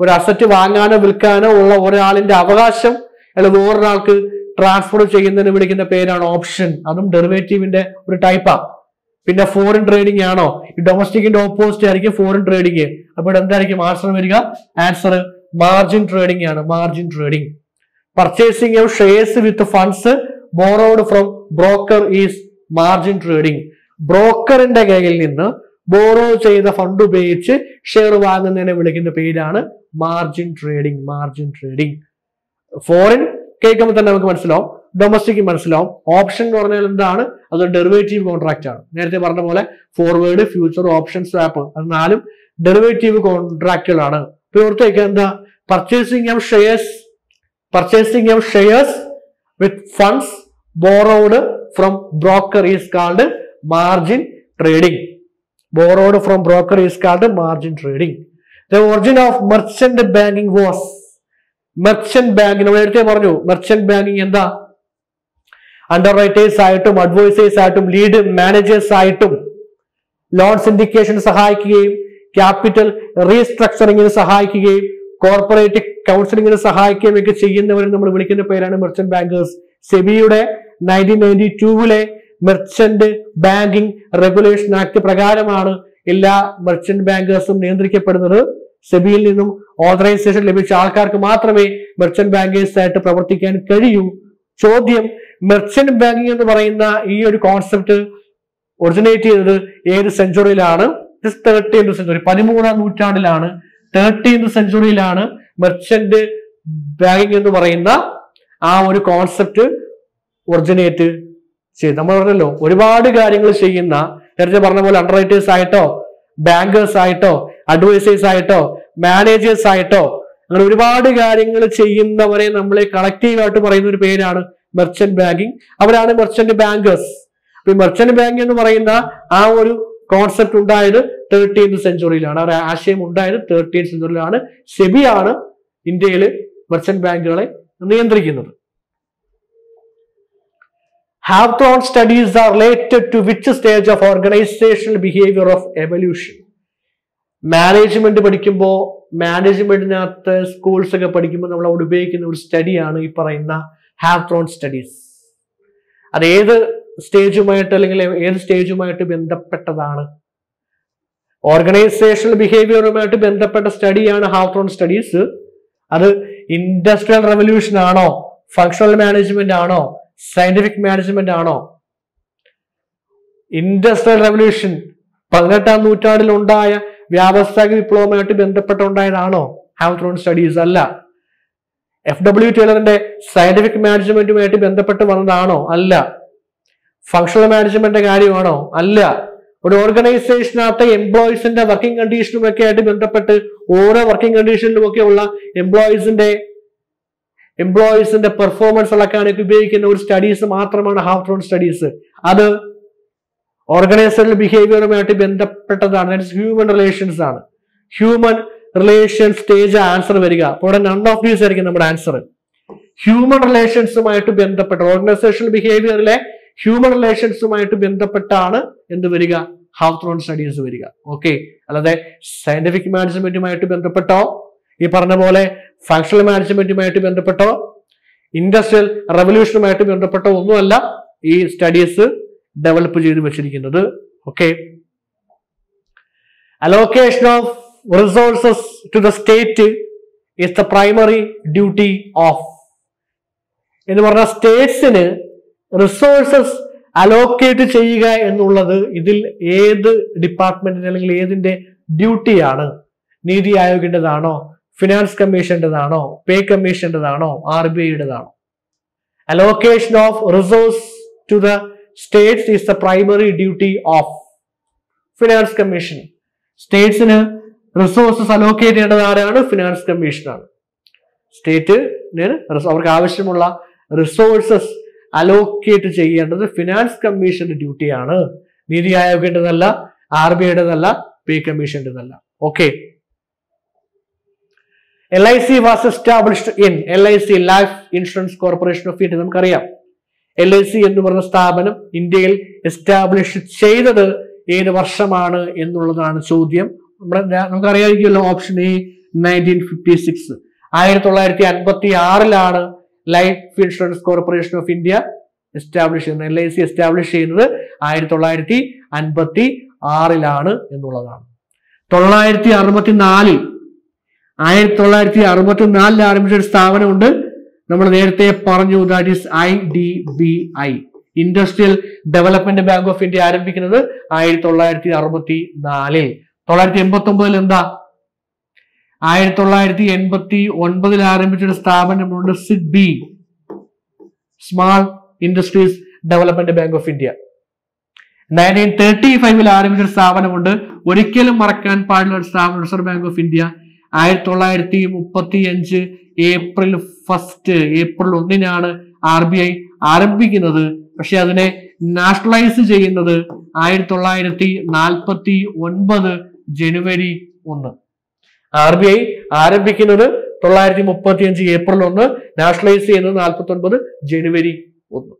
ഒരു അസറ്റ് വാങ്ങാനോ വിൽക്കാനോ ഉള്ള ഒരാളിന്റെ അവകാശം അല്ലെങ്കിൽ വേറൊരാൾക്ക് ട്രാൻസ്ഫർ ചെയ്യുന്നതിന് വിളിക്കുന്ന പേരാണ് ഓപ്ഷൻ അതും ഡെറിവേറ്റീവിന്റെ ഒരു ടൈപ്പാ പിന്നെ ഫോറിൻ ട്രേഡിംഗ് ആണോ? ഈ ഡൊമസ്റ്റിക്കിന്റെ ഓപ്പോസിറ്റ് ആയിരിക്കും ഫോറിൻ ട്രേഡിംഗ് അപ്പോൾ എന്തായിരിക്കും? ആൻസർ വരിക. ആൻസർ മാർജിൻ ട്രേഡിംഗ് ആണ്. Margin trading purchasing of shares with funds borrowed from broker is margin trading ബ്രോക്കറിന്റെ കയ്യിൽ നിന്ന് ബോറോ ചെയ്ത ഫണ്ട് ഉപയോഗിച്ച് ഷെയർ വാങ്ങുന്നതിനെ വിളിക്കുന്ന പേരാണ് margin trading margin trading foreign കേൾക്കുമ്പോൾ തന്നെ നമുക്ക് മനസ്സിലാവും. ഡൊമസ്റ്റിക് മനസ്സിലാവും. ഓപ്ഷൻ എന്ന് പറഞ്ഞാൽ എന്താണ്? അത് ഡെറിവേറ്റീവ് കോൺട്രാക്ട് ആണ്. നേരത്തെ പറഞ്ഞ പോലെ ഫോർവേഡ് ഫ്യൂച്ചർ ഓപ്ഷൻ സ്വാപ്പ് അത് നാലും ഡെറിവേറ്റീവ് കോൺട്രാക്റ്റുകളാണ് ഓർത്തേക്ക് എന്താ? Purchasing of shares purchasing of shares with funds borrowed from broker is called margin trading borrowed from broker is called margin trading the origin of merchant banking was merchant bank നമ്മൾ നേരത്തെ പറഞ്ഞു merchant banking എന്താ? Underwriters ആയിട്ടും advisers ആയിട്ടും lead managers ആയിട്ടും loan syndication സഹായിക്കുകയും capital റീസ്ട്രക്ചറിങ്ങിന് സഹായിക്കുകയും കോർപ്പറേറ്റ് കൗൺസിലിങ്ങിന് സഹായിക്കുകയും ഒക്കെ ചെയ്യുന്നവരെ നമ്മൾ വിളിക്കുന്ന പേരാണ് മെർച്ചന്റ് ബാങ്കേഴ്സ് സെബിയുടെ നയന്റീൻ നയന്റി ടൂവിലെ മെർച്ചന്റ് ബാങ്കിങ് റെഗുലേഷൻ ആക്ട് പ്രകാരമാണ് എല്ലാ മെർച്ചന്റ് ബാങ്കേഴ്സും നിയന്ത്രിക്കപ്പെടുന്നത്. സെബിയിൽ നിന്നും ഓതറൈസേഷൻ ലഭിച്ച ആൾക്കാർക്ക് മാത്രമേ മെർച്ചന്റ് ബാങ്കേഴ്സ് ആയിട്ട് പ്രവർത്തിക്കാൻ കഴിയൂ. ചോദ്യം മെർച്ചന്റ് ബാങ്കിങ് എന്ന് പറയുന്ന ഈ ഒരു കോൺസെപ്റ്റ് ഒറിജിനേറ്റ് ചെയ്തത് ഏത് സെഞ്ചുറിയിലാണ് തേർട്ടീൻത് സെഞ്ചുറി പതിമൂന്നാം നൂറ്റാണ്ടിലാണ്. തേർട്ടീൻത് സെഞ്ചുറിയിലാണ് മെർച്ചന്റ് ബാങ്കിങ് എന്ന് പറയുന്ന ആ ഒരു കോൺസെപ്റ്റ് ഒറിജിനേറ്റ് ചെയ്ത് നമ്മൾ പറഞ്ഞല്ലോ ഒരുപാട് കാര്യങ്ങൾ ചെയ്യുന്ന നേരത്തെ പറഞ്ഞ പോലെ അണ്ടർ റൈറ്റേഴ്സ് ആയിട്ടോ ബാങ്കേഴ്സ് ആയിട്ടോ അഡ്വൈസേഴ്സ് ആയിട്ടോ മാനേജേഴ്സ് ആയിട്ടോ അങ്ങനെ ഒരുപാട് കാര്യങ്ങൾ ചെയ്യുന്നവരെ നമ്മളെ കളക്റ്റീവായിട്ട് പറയുന്ന ഒരു പേരാണ് മെർച്ചന്റ് ബാങ്കിങ് അവരാണ് മെർച്ചന്റ് ബാങ്കേഴ്സ് അപ്പൊ ഈ മെർച്ചന്റ് ബാങ്ക് എന്ന് പറയുന്ന ആ ഒരു കോൺസെപ്റ്റ് ഉണ്ടായത് തേർട്ടീൻത് സെഞ്ചുറിയിലാണ് ആ ആശയം ഉണ്ടായത് തേർട്ടീൻ സെഞ്ചുറിയിലാണ് സെബിയാണ് ഇന്ത്യയിൽ മെർച്ചന്റ് ബാങ്കുകളെ നിയന്ത്രിക്കുന്നത്. Have Hawthorne studies are related to which stage of organizational behaviour of evolution management പഠിക്കുമ്പോൾ മാനേജ്മെന്റിനകത്ത് സ്കൂൾസ് ഒക്കെ പഠിക്കുമ്പോൾ നമ്മൾ അവിടെ ഉപയോഗിക്കുന്ന ഒരു സ്റ്റഡിയാണ് ഈ പറയുന്ന ഹാവ്ത്രോൺ സ്റ്റഡീസ് അത് ഏത് സ്റ്റേജുമായിട്ട് അല്ലെങ്കിൽ ഏത് സ്റ്റേജുമായിട്ട് ബന്ധപ്പെട്ടതാണ്? ഓർഗനൈസേഷണൽ ബിഹേവിയറുമായിട്ട് ബന്ധപ്പെട്ട സ്റ്റഡിയാണ് ഹാവ്ത്രോൺ സ്റ്റഡീസ് അത് ഇൻഡസ്ട്രിയൽ റെവല്യൂഷൻ ആണോ? ഫങ്ഷണൽ മാനേജ്മെന്റ് ആണോ? സയന്റിഫിക് മാനേജ്മെന്റ് ആണോ? ഇൻഡസ്ട്രിയൽ റെവല്യൂഷൻ പതിനെട്ടാം നൂറ്റാണ്ടിൽ ഉണ്ടായ വ്യാവസായിക വിപ്ലവമായിട്ട് ബന്ധപ്പെട്ടുണ്ടായതാണോ? ഹാവ്ത്രോൺ സ്റ്റഡീസ് അല്ല. എഫ് ഡബ്ല്യു ടൈലറിന്റെ സയന്റിഫിക് മാനേജ്മെന്റുമായിട്ട് ബന്ധപ്പെട്ട് വന്നതാണോ? അല്ല. ഫങ്ഷണൽ മാനേജ്മെന്റിന്റെ കാര്യമാണോ? അല്ല. ഒരു ഓർഗനൈസേഷനകത്തെ എംപ്ലോയീസിന്റെ വർക്കിംഗ് കണ്ടീഷനും ഒക്കെ ആയിട്ട് ബന്ധപ്പെട്ട് ഓരോ വർക്കിംഗ് കണ്ടീഷനിലും ഒക്കെ ഉള്ള എംപ്ലോയീസിന്റെ എംപ്ലോയീസിന്റെ പെർഫോമൻസ് അളക്കാനൊക്കെ ഉപയോഗിക്കുന്ന ഒരു സ്റ്റഡീസ് മാത്രമാണ് ഹാഫ് റോൺ സ്റ്റഡീസ് അത് ഓർഗനൈസേഷൻ ബിഹേവിയറുമായിട്ട് ബന്ധപ്പെട്ടതാണ്. ഹ്യൂമൻ റിലേഷൻസ് ആണ്. ഹ്യൂമൻ റിലേഷൻ സ്റ്റേജ് ആൻസർ വരിക. അപ്പോൾ ഇവിടെ നൺ ഓഫ് ദീസ് ആയിരിക്കും നമ്മുടെ ആൻസർ ഹ്യൂമൻ റിലേഷൻസുമായിട്ട് ബന്ധപ്പെട്ട ഓർഗനൈസേഷണൽ ബിഹേവിയറിലെ ഹ്യൂമൻ റിലേഷൻസുമായിട്ട് ബന്ധപ്പെട്ടാണ് എന്ത് വരിക? ഹാവ്ത്രോൺ സ്റ്റഡീസ് വരിക. ഓക്കെ അല്ലാതെ സയന്റിഫിക് മാനേജ്മെന്റുമായിട്ട് ബന്ധപ്പെട്ടോ? ഈ പറഞ്ഞ പോലെ ഫങ്ഷണൽ മാനേജ്മെന്റുമായിട്ട് ബന്ധപ്പെട്ടോ? ഇൻഡസ്ട്രിയൽ റവല്യൂഷനുമായിട്ട് ബന്ധപ്പെട്ടോ ഒന്നുമല്ല. ഈ സ്റ്റഡീസ് ഡെവലപ്പ് ചെയ്ത് വെച്ചിരിക്കുന്നത്. Okay allocation of resources to the state is the primary duty of എന്ന് പറഞ്ഞാൽ സ്റ്റേറ്റ്സിന് റിസോഴ്സസ് അലോക്കേറ്റ് ചെയ്യുക എന്നുള്ളത് ഇതിൽ ഏത് ഡിപ്പാർട്ട്മെന്റിന് അല്ലെങ്കിൽ ഏതിന്റെ ഡ്യൂട്ടിയാണ് നീതി ആയോഗിന്റെതാണോ? ഫിനാൻസ് കമ്മീഷന്റെതാണോ പേ കമ്മീഷന്റെതാണോ R B ഐയുടേതാണോ allocation of resource to the states is the primary duty of finance commission സ്റ്റേറ്റ്സിന് resources allocate ചെയ്യേണ്ടത് ആരാണ്? ഫിനാൻസ് കമ്മീഷനാണ് സ്റ്റേറ്റ് അവർക്ക് ആവശ്യമുള്ള റിസോഴ്സസ് അലോക്കേറ്റ് ചെയ്യേണ്ടത് ഫിനാൻസ് കമ്മീഷന്റെ ഡ്യൂട്ടിയാണ് നീതി ആയോഗിന്റെതല്ല ആർ ബി ഐയുടെതല്ല pay കമ്മീഷന്റെതല്ല okay L I C was established in L I C life insurance corporation of India നമുക്കറിയാം. എൽ ഐ സി എന്ന് പറഞ്ഞ സ്ഥാപനം ഇന്ത്യയിൽ എസ്റ്റാബ്ലിഷ് ചെയ്തത് ഏത് വർഷമാണ് എന്നുള്ളതാണ് ചോദ്യം. നമ്മുടെ നമുക്കറിയാമായിരിക്കുമല്ലോ option A nineteen fifty six ആയിരത്തി തൊള്ളായിരത്തി അൻപത്തി ആറിലാണ് life insurance corporation of India establish ചെയ്യുന്നത്. എൽ ഐ സി എസ്റ്റാബ്ലിഷ് ചെയ്യുന്നത് ആയിരത്തി തൊള്ളായിരത്തി അൻപത്തി ആറിലാണ് എന്നുള്ളതാണ്. തൊള്ളായിരത്തി അറുപത്തി നാലിൽ ആയിരത്തി തൊള്ളായിരത്തി അറുപത്തി നാലിൽ ആരംഭിച്ച ഒരു സ്ഥാപനമുണ്ട്. നമ്മൾ നേരത്തെ പറഞ്ഞു that is I D B I industrial development bank of India ആരംഭിക്കുന്നത് ആയിരത്തി തൊള്ളായിരത്തി അറുപത്തി നാലിൽ തൊള്ളായിരത്തി എൺപത്തി ഒമ്പതിൽ എന്താ ആയിരത്തി തൊള്ളായിരത്തി എൺപത്തി ഒൻപതിൽ ആരംഭിച്ച ഒരു സ്ഥാപനമുണ്ട് SIDBI small industries development bank of India nineteen thirty ഫൈവിൽ ആരംഭിച്ച സ്ഥാപനമുണ്ട്. ഒരിക്കലും മറക്കാൻ പാടില്ല ഒരു സ്ഥാപനം റിസർവ് ബാങ്ക് ഓഫ് ഇന്ത്യ. ആയിരത്തി തൊള്ളായിരത്തി മുപ്പത്തി അഞ്ച് ഏപ്രിൽ ഫസ്റ്റ് ഏപ്രിൽ ഒന്നിനാണ് ആർ ബി ഐ ആരംഭിക്കുന്നത്. പക്ഷെ അതിനെ നാഷണലൈസ് ചെയ്യുന്നത് ആയിരത്തി തൊള്ളായിരത്തി നാൽപ്പത്തി ഒൻപത് ജനുവരി ഒന്ന്. ആർ ബി ഐ ആരംഭിക്കുന്നത് തൊള്ളായിരത്തി മുപ്പത്തി അഞ്ച് ഏപ്രിൽ ഒന്ന് നാഷണലൈസ് ചെയ്യുന്നത് നാൽപ്പത്തി ഒൻപത് ജനുവരി ഒന്ന്.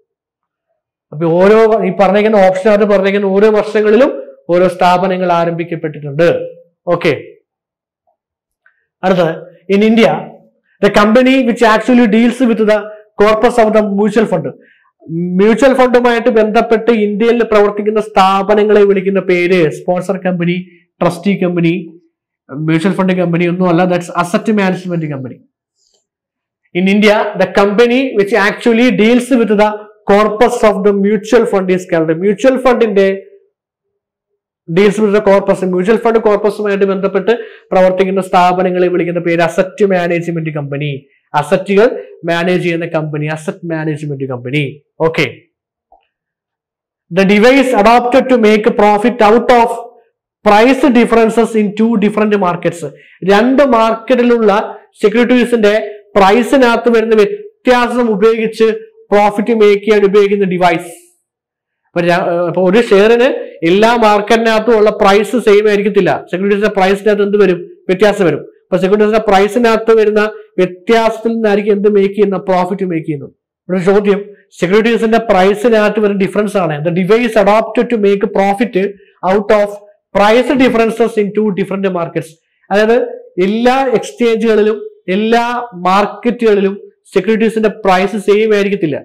അപ്പൊ ഓരോ ഈ പറഞ്ഞിരിക്കുന്ന ഓപ്ഷൻ ആയിട്ട് പറഞ്ഞിരിക്കുന്ന ഓരോ വർഷങ്ങളിലും ഓരോ സ്ഥാപനങ്ങൾ ആരംഭിക്കപ്പെട്ടിട്ടുണ്ട്. ഓക്കെ. അടുത്തത് in India the company which actually deals with the corpus of the mutual fund mutual ഫണ്ടുമായിട്ട് ബന്ധപ്പെട്ട് ഇന്ത്യയിൽ പ്രവർത്തിക്കുന്ന സ്ഥാപനങ്ങളെ വിളിക്കുന്ന പേര് sponsor company trustee company mutual fund company ഒന്നും അല്ല that's asset management company. In India the company which actually deals with the corpus of the mutual fund is called mutual ഫണ്ടിന്റെ deals with the corpus mutual fund കോർപ്പസുമായിട്ട് ബന്ധപ്പെട്ട് പ്രവർത്തിക്കുന്ന സ്ഥാപനങ്ങളെ വിളിക്കുന്ന പേര് asset management company അസറ്റുകൾ manage ചെയ്യുന്ന company asset management company okay the device adopted to make profit out of price differences in two different markets രണ്ട് മാർക്കറ്റിലുള്ള സെക്യൂരിറ്റീസിന്റെ പ്രൈസിനകത്ത് വരുന്ന വ്യത്യാസം ഉപയോഗിച്ച് പ്രോഫിറ്റ് മേക്ക് ചെയ്യാൻ ഉപയോഗിക്കുന്ന ഡിവൈസ് അപ്പൊ ഒരു ഷെയറിന് എല്ലാ മാർക്കറ്റിനകത്തും ഉള്ള പ്രൈസ് സെയിം ആയിരിക്കത്തില്ല. സെക്യൂരിറ്റീസിന്റെ പ്രൈസിനകത്ത് എന്ത് വരും? വ്യത്യാസം വരും. അപ്പൊ സെക്യൂരിറ്റീസിന്റെ പ്രൈസിനകത്ത് വരുന്ന വ്യത്യാസത്തിൽ നിന്നായിരിക്കും എന്ത് മേക്ക് ചെയ്യുന്ന പ്രോഫിറ്റ് മേക്ക് ചെയ്യുന്നത്. ഇവിടെ ഒരു ചോദ്യം. സെക്യൂരിറ്റീസിന്റെ പ്രൈസിനകത്ത് വരുന്ന ഡിഫറൻസ് ആണ്. The device adopted to make profit out of price differences in two different markets അതായത് എല്ലാ എക്സ്ചേഞ്ചുകളിലും എല്ലാ മാർക്കറ്റുകളിലും സെക്യൂരിറ്റീസിന്റെ പ്രൈസ് സെയിം ആയിരിക്കത്തില്ല.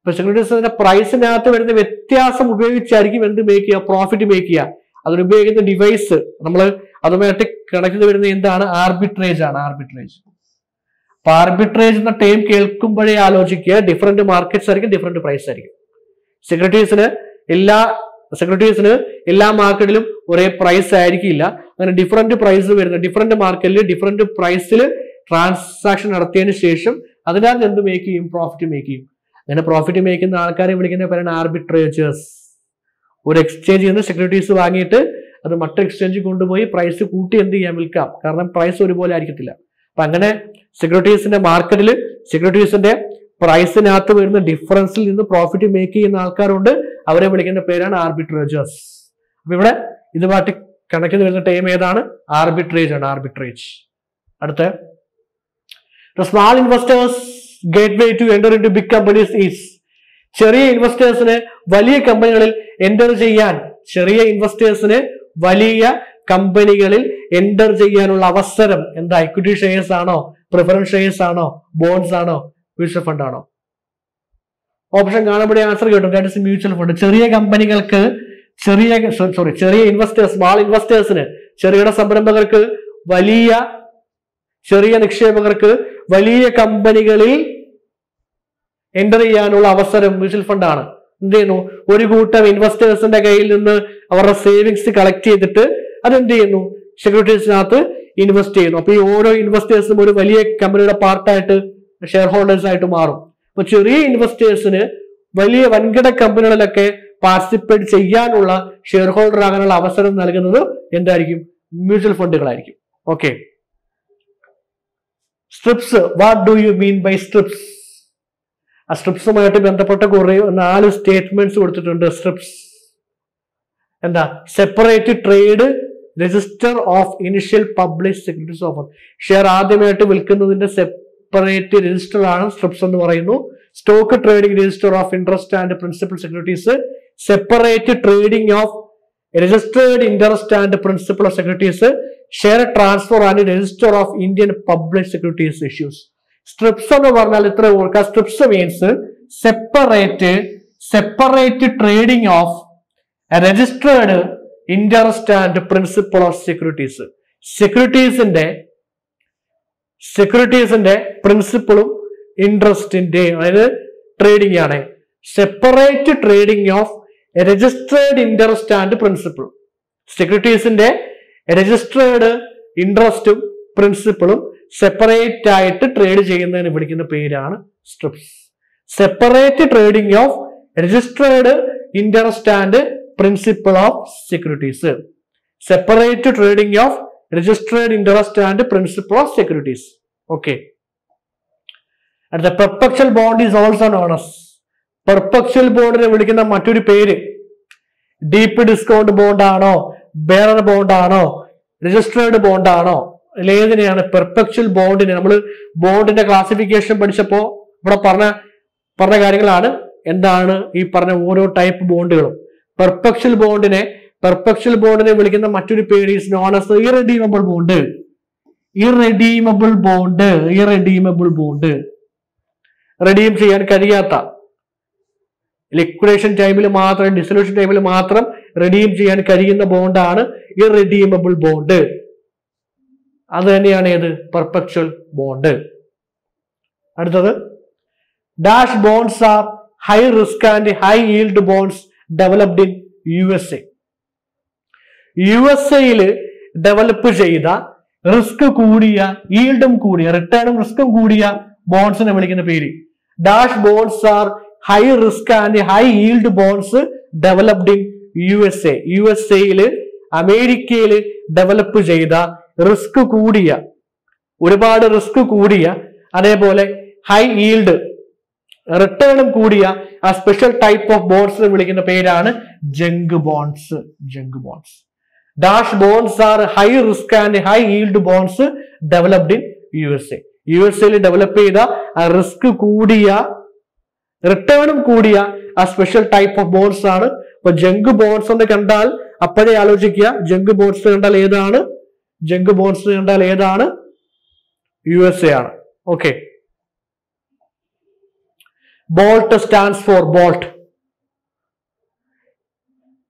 ഇപ്പൊ സെക്യൂരിറ്റീസിന്റെ പ്രൈസിനകത്ത് വരുന്ന വ്യത്യാസം ഉപയോഗിച്ചായിരിക്കും എന്ത് മേക്ക് ചെയ്യുക? പ്രോഫിറ്റ് മേക്ക് ചെയ്യുക. അതിന് ഉപയോഗിക്കുന്ന ഡിവൈസ് നമ്മൾ അതുമായിട്ട് കണക്ട് ചെയ്ത് വരുന്ന എന്താണ്? ആർബിട്രേജ് ആണ് ആർബിട്രേജ് അപ്പൊ ആർബിട്രേജ് എന്ന ടൈം കേൾക്കുമ്പോഴേ ആലോചിക്കുക. ഡിഫറെന്റ് മാർക്കറ്റ്സ് ആയിരിക്കും ഡിഫറെന്റ് പ്രൈസ് ആയിരിക്കും. സെക്യൂരിറ്റീസിന് എല്ലാ സെക്യൂരിറ്റീസിന് എല്ലാ മാർക്കറ്റിലും ഒരേ പ്രൈസ് ആയിരിക്കില്ല. അങ്ങനെ ഡിഫറെന്റ് പ്രൈസ് വരുന്ന ഡിഫറെന്റ് മാർക്കറ്റിൽ ഡിഫറെന്റ് പ്രൈസിൽ ട്രാൻസാക്ഷൻ നടത്തിയതിന് ശേഷം അതിനകത്ത് എന്ത് മേക്ക് ചെയ്യും? പ്രോഫിറ്റ് മേക്ക് ചെയ്യും. അങ്ങനെ പ്രോഫിറ്റ് മേക്കുന്ന ആൾക്കാരെ വിളിക്കുന്ന പേരാണ് ആർബിട്രേജേഴ്സ് ഒരു എക്സ്ചേഞ്ച് ചെയ്യുന്ന സെക്യൂരിറ്റീസ് വാങ്ങിയിട്ട് അത് മറ്റൊരു എക്സ്ചേഞ്ച് കൊണ്ടുപോയി പ്രൈസ് കൂട്ടി എന്ത് ചെയ്യാൻ വിൽക്കാം. കാരണം പ്രൈസ് ഒരുപോലെ ആയിരിക്കത്തില്ല. അപ്പൊ അങ്ങനെ സെക്യൂരിറ്റീസിന്റെ മാർക്കറ്റിൽ സെക്യൂരിറ്റീസിന്റെ പ്രൈസിനകത്ത് വരുന്ന ഡിഫറൻസിൽ നിന്ന് പ്രോഫിറ്റ് മേക്ക് ചെയ്യുന്ന ആൾക്കാരുണ്ട്. അവരെ വിളിക്കേണ്ട പേരാണ് ആർബിട്രേജേഴ്സ് അപ്പൊ ഇവിടെ ഇതുമായിട്ട് കണക്ട് ചെയ്ത് വരുന്ന ടൈം ഏതാണ്? ആർബിട്രേജ് ആണ് ആർബിട്രേജ് അടുത്ത. Small investors gateway to enter into big companies is ചെറിയ ഇൻവെസ്റ്റേഴ്സിന് വലിയ കമ്പനികളിൽ എന്റർ ചെയ്യാൻ ചെറിയ ഇൻവെസ്റ്റേഴ്സിന് വലിയ കമ്പനികളിൽ എന്റർ ചെയ്യാനുള്ള അവസരം എന്താ? ഇക്വിറ്റി ഷെയർസ് ആണോ? പ്രിഫറൻസ് ഷെയർസ് ആണോ? ബോൺസ് ആണോ? മ്യൂച്വൽ ഫണ്ട് ആണോ? ഓപ്ഷൻ കാണുമ്പോഴേ ആൻസർ കിട്ടും. ദാറ്റ് ഇസ് മ്യൂച്വൽ ഫണ്ട് ചെറിയ കമ്പനികൾക്ക് ചെറിയ സോറി ചെറിയ ഇൻവെസ്റ്റേഴ്സ് സ്മാൾ ഇൻവെസ്റ്റേഴ്സിന് ചെറുകിട സംരംഭകർക്ക് വലിയ ചെറിയ നിക്ഷേപകർക്ക് വലിയ കമ്പനികളിൽ എന്റർ ചെയ്യാനുള്ള അവസരം മ്യൂച്വൽ ഫണ്ടാണ് എന്ത് ചെയ്യുന്നു? ഒരു കൂട്ടം ഇൻവെസ്റ്റേഴ്സിന്റെ കയ്യിൽ നിന്ന് അവരുടെ സേവിങ്സ് കളക്ട് ചെയ്തിട്ട് അതെന്ത് ചെയ്യുന്നു? സെക്യൂരിറ്റീസിനകത്ത് ഇൻവെസ്റ്റ് ചെയ്യുന്നു. അപ്പൊ ഈ ഓരോ ഇൻവെസ്റ്റേഴ്സും ഒരു വലിയ കമ്പനിയുടെ പാർട്ടായിട്ട് ഷെയർ ഹോൾഡേഴ്സ് ആയിട്ട് മാറും. അപ്പൊ ചെറിയ ഇൻവെസ്റ്റേഴ്സിന് വലിയ വൻകിട കമ്പനികളിലൊക്കെ പാർട്ടിസിപ്പേറ്റ് ചെയ്യാനുള്ള ഷെയർ ഹോൾഡർ ആകാനുള്ള അവസരം നൽകുന്നത് എന്തായിരിക്കും? Mutual ഫണ്ടുകളായിരിക്കും okay STRIPS what do you mean by STRIPS ആ സ്ട്രിപ്സുമായിട്ട് ബന്ധപ്പെട്ട കുറെ നാല് സ്റ്റേറ്റ്മെന്റ്സ് കൊടുത്തിട്ടുണ്ട് സ്ട്രിപ്സ് എന്താ? Separate trade register of initial public securities offer share ആദ്യമായിട്ട് വിൽക്കുന്നതിന്റെ സെപ്പറേറ്റ് രജിസ്റ്റർ ആണ്. സ്ട്രിപ്സ് എന്ന് പറയുന്നു. Stock trading register of interest and principal securities separate trading of registered interest and principal of securities share transfer and register of Indian public securities issues strips എന്ന് പറഞ്ഞാൽ ഇത്ര ഓർക്കുക STRIPS means separate separate trading of registered interest and principal of securities സെക്യൂരിറ്റീസിന്റെ സെക്യൂരിറ്റീസിന്റെ പ്രിൻസിപ്പിളും ഇൻട്രസ്റ്റിന്റെ അതായത് trading ആണ് separate trading of registered interest and principal. സെക്യൂരിറ്റീസിന്റെ registered ഇൻട്രസ്റ്റും പ്രിൻസിപ്പിളും സെപ്പറേറ്റ് ആയിട്ട് ട്രേഡ് ചെയ്യുന്നതിന് വിളിക്കുന്ന പേരാണ് STRIPS. Separate trading of registered interest and principal of securities. Separate trading of registered interest and principal of securities okay അടുത്ത perpetual bond is also non S perpetual ബോണ്ടിനെ വിളിക്കുന്ന മറ്റൊരു പേര്. ഡീപ്പ് ഡിസ്കൗണ്ട് ബോണ്ട് ആണോ bearer bond ആണോ registered bond ആണോ ഏതിനെയാണ് perpetual ബോണ്ടിന് നമ്മൾ ബോണ്ടിന്റെ ക്ലാസിഫിക്കേഷൻ പഠിച്ചപ്പോ ഇവിടെ പറഞ്ഞ പറഞ്ഞ കാര്യങ്ങളാണ്. എന്താണ് ഈ പറഞ്ഞ ഓരോ ടൈപ്പ് ബോണ്ടുകളും പെർപ്പക്ച്വൽ ബോണ്ടിനെ പെർപ്പക്ച്വൽ ബോണ്ടിനെ വിളിക്കുന്ന മറ്റൊരു പേര് is known as irredeemable bond irredeemable bond irredeemable bond redeem ചെയ്യാൻ കഴിയാത്ത ലിക്വിഡേഷൻ ടൈമിൽ മാത്രം ഡിസൊല്യൂഷൻ ടൈമിൽ മാത്രം റെഡീം ചെയ്യാൻ കഴിയുന്ന ബോണ്ടാണ് ഇറഡീമബിൾ ബോണ്ട് അത് തന്നെയാണ് ഏത്? പെർപ്പക്ച്വൽ ബോണ്ട് അടുത്തത്. Dash bonds are high risk and high yield bonds developed in U S A U S എയിൽ ഡെവലപ്പ് ചെയ്ത റിസ്ക് കൂടിയ ഈൽഡും കൂടിയ റിട്ടേണും റിസ്ക്കും കൂടിയ ബോൺസിനെ വിളിക്കുന്ന പേര്. Dash bonds are high risk and high yield bonds developed in U S A U S എയിൽ അമേരിക്കയിൽ ഡെവലപ്പ് ചെയ്ത റിസ്ക് കൂടിയ ഒരുപാട് റിസ്ക് കൂടിയ അതേപോലെ ഹൈ ഈൽഡ് റിട്ടേണും കൂടിയ ആ സ്പെഷ്യൽ ടൈപ്പ് ഓഫ് ബോൺസ് വിളിക്കുന്ന പേരാണ് junk bonds junk bonds dash bonds are high risk and high yield bonds developed in U S A U S എയിൽ ഡെവലപ്പ് ചെയ്ത റിസ്ക് കൂടിയ റിട്ടേണും കൂടിയ ആ സ്പെഷ്യൽ ടൈപ്പ് ഓഫ് ബോൺസ് ആണ്. ഇപ്പൊ ജങ്ക് ബോൺസ് എന്ന് കണ്ടാൽ അപ്പോഴേ ആലോചിക്കുക. ജങ്ക് ബോൺസ് കണ്ടാൽ ഏതാണ്? ജങ്ക് ബോൺസ് കണ്ടാൽ ഏതാണ്? യു എസ് എ ആണ്. Okay BOLT stands for BOLT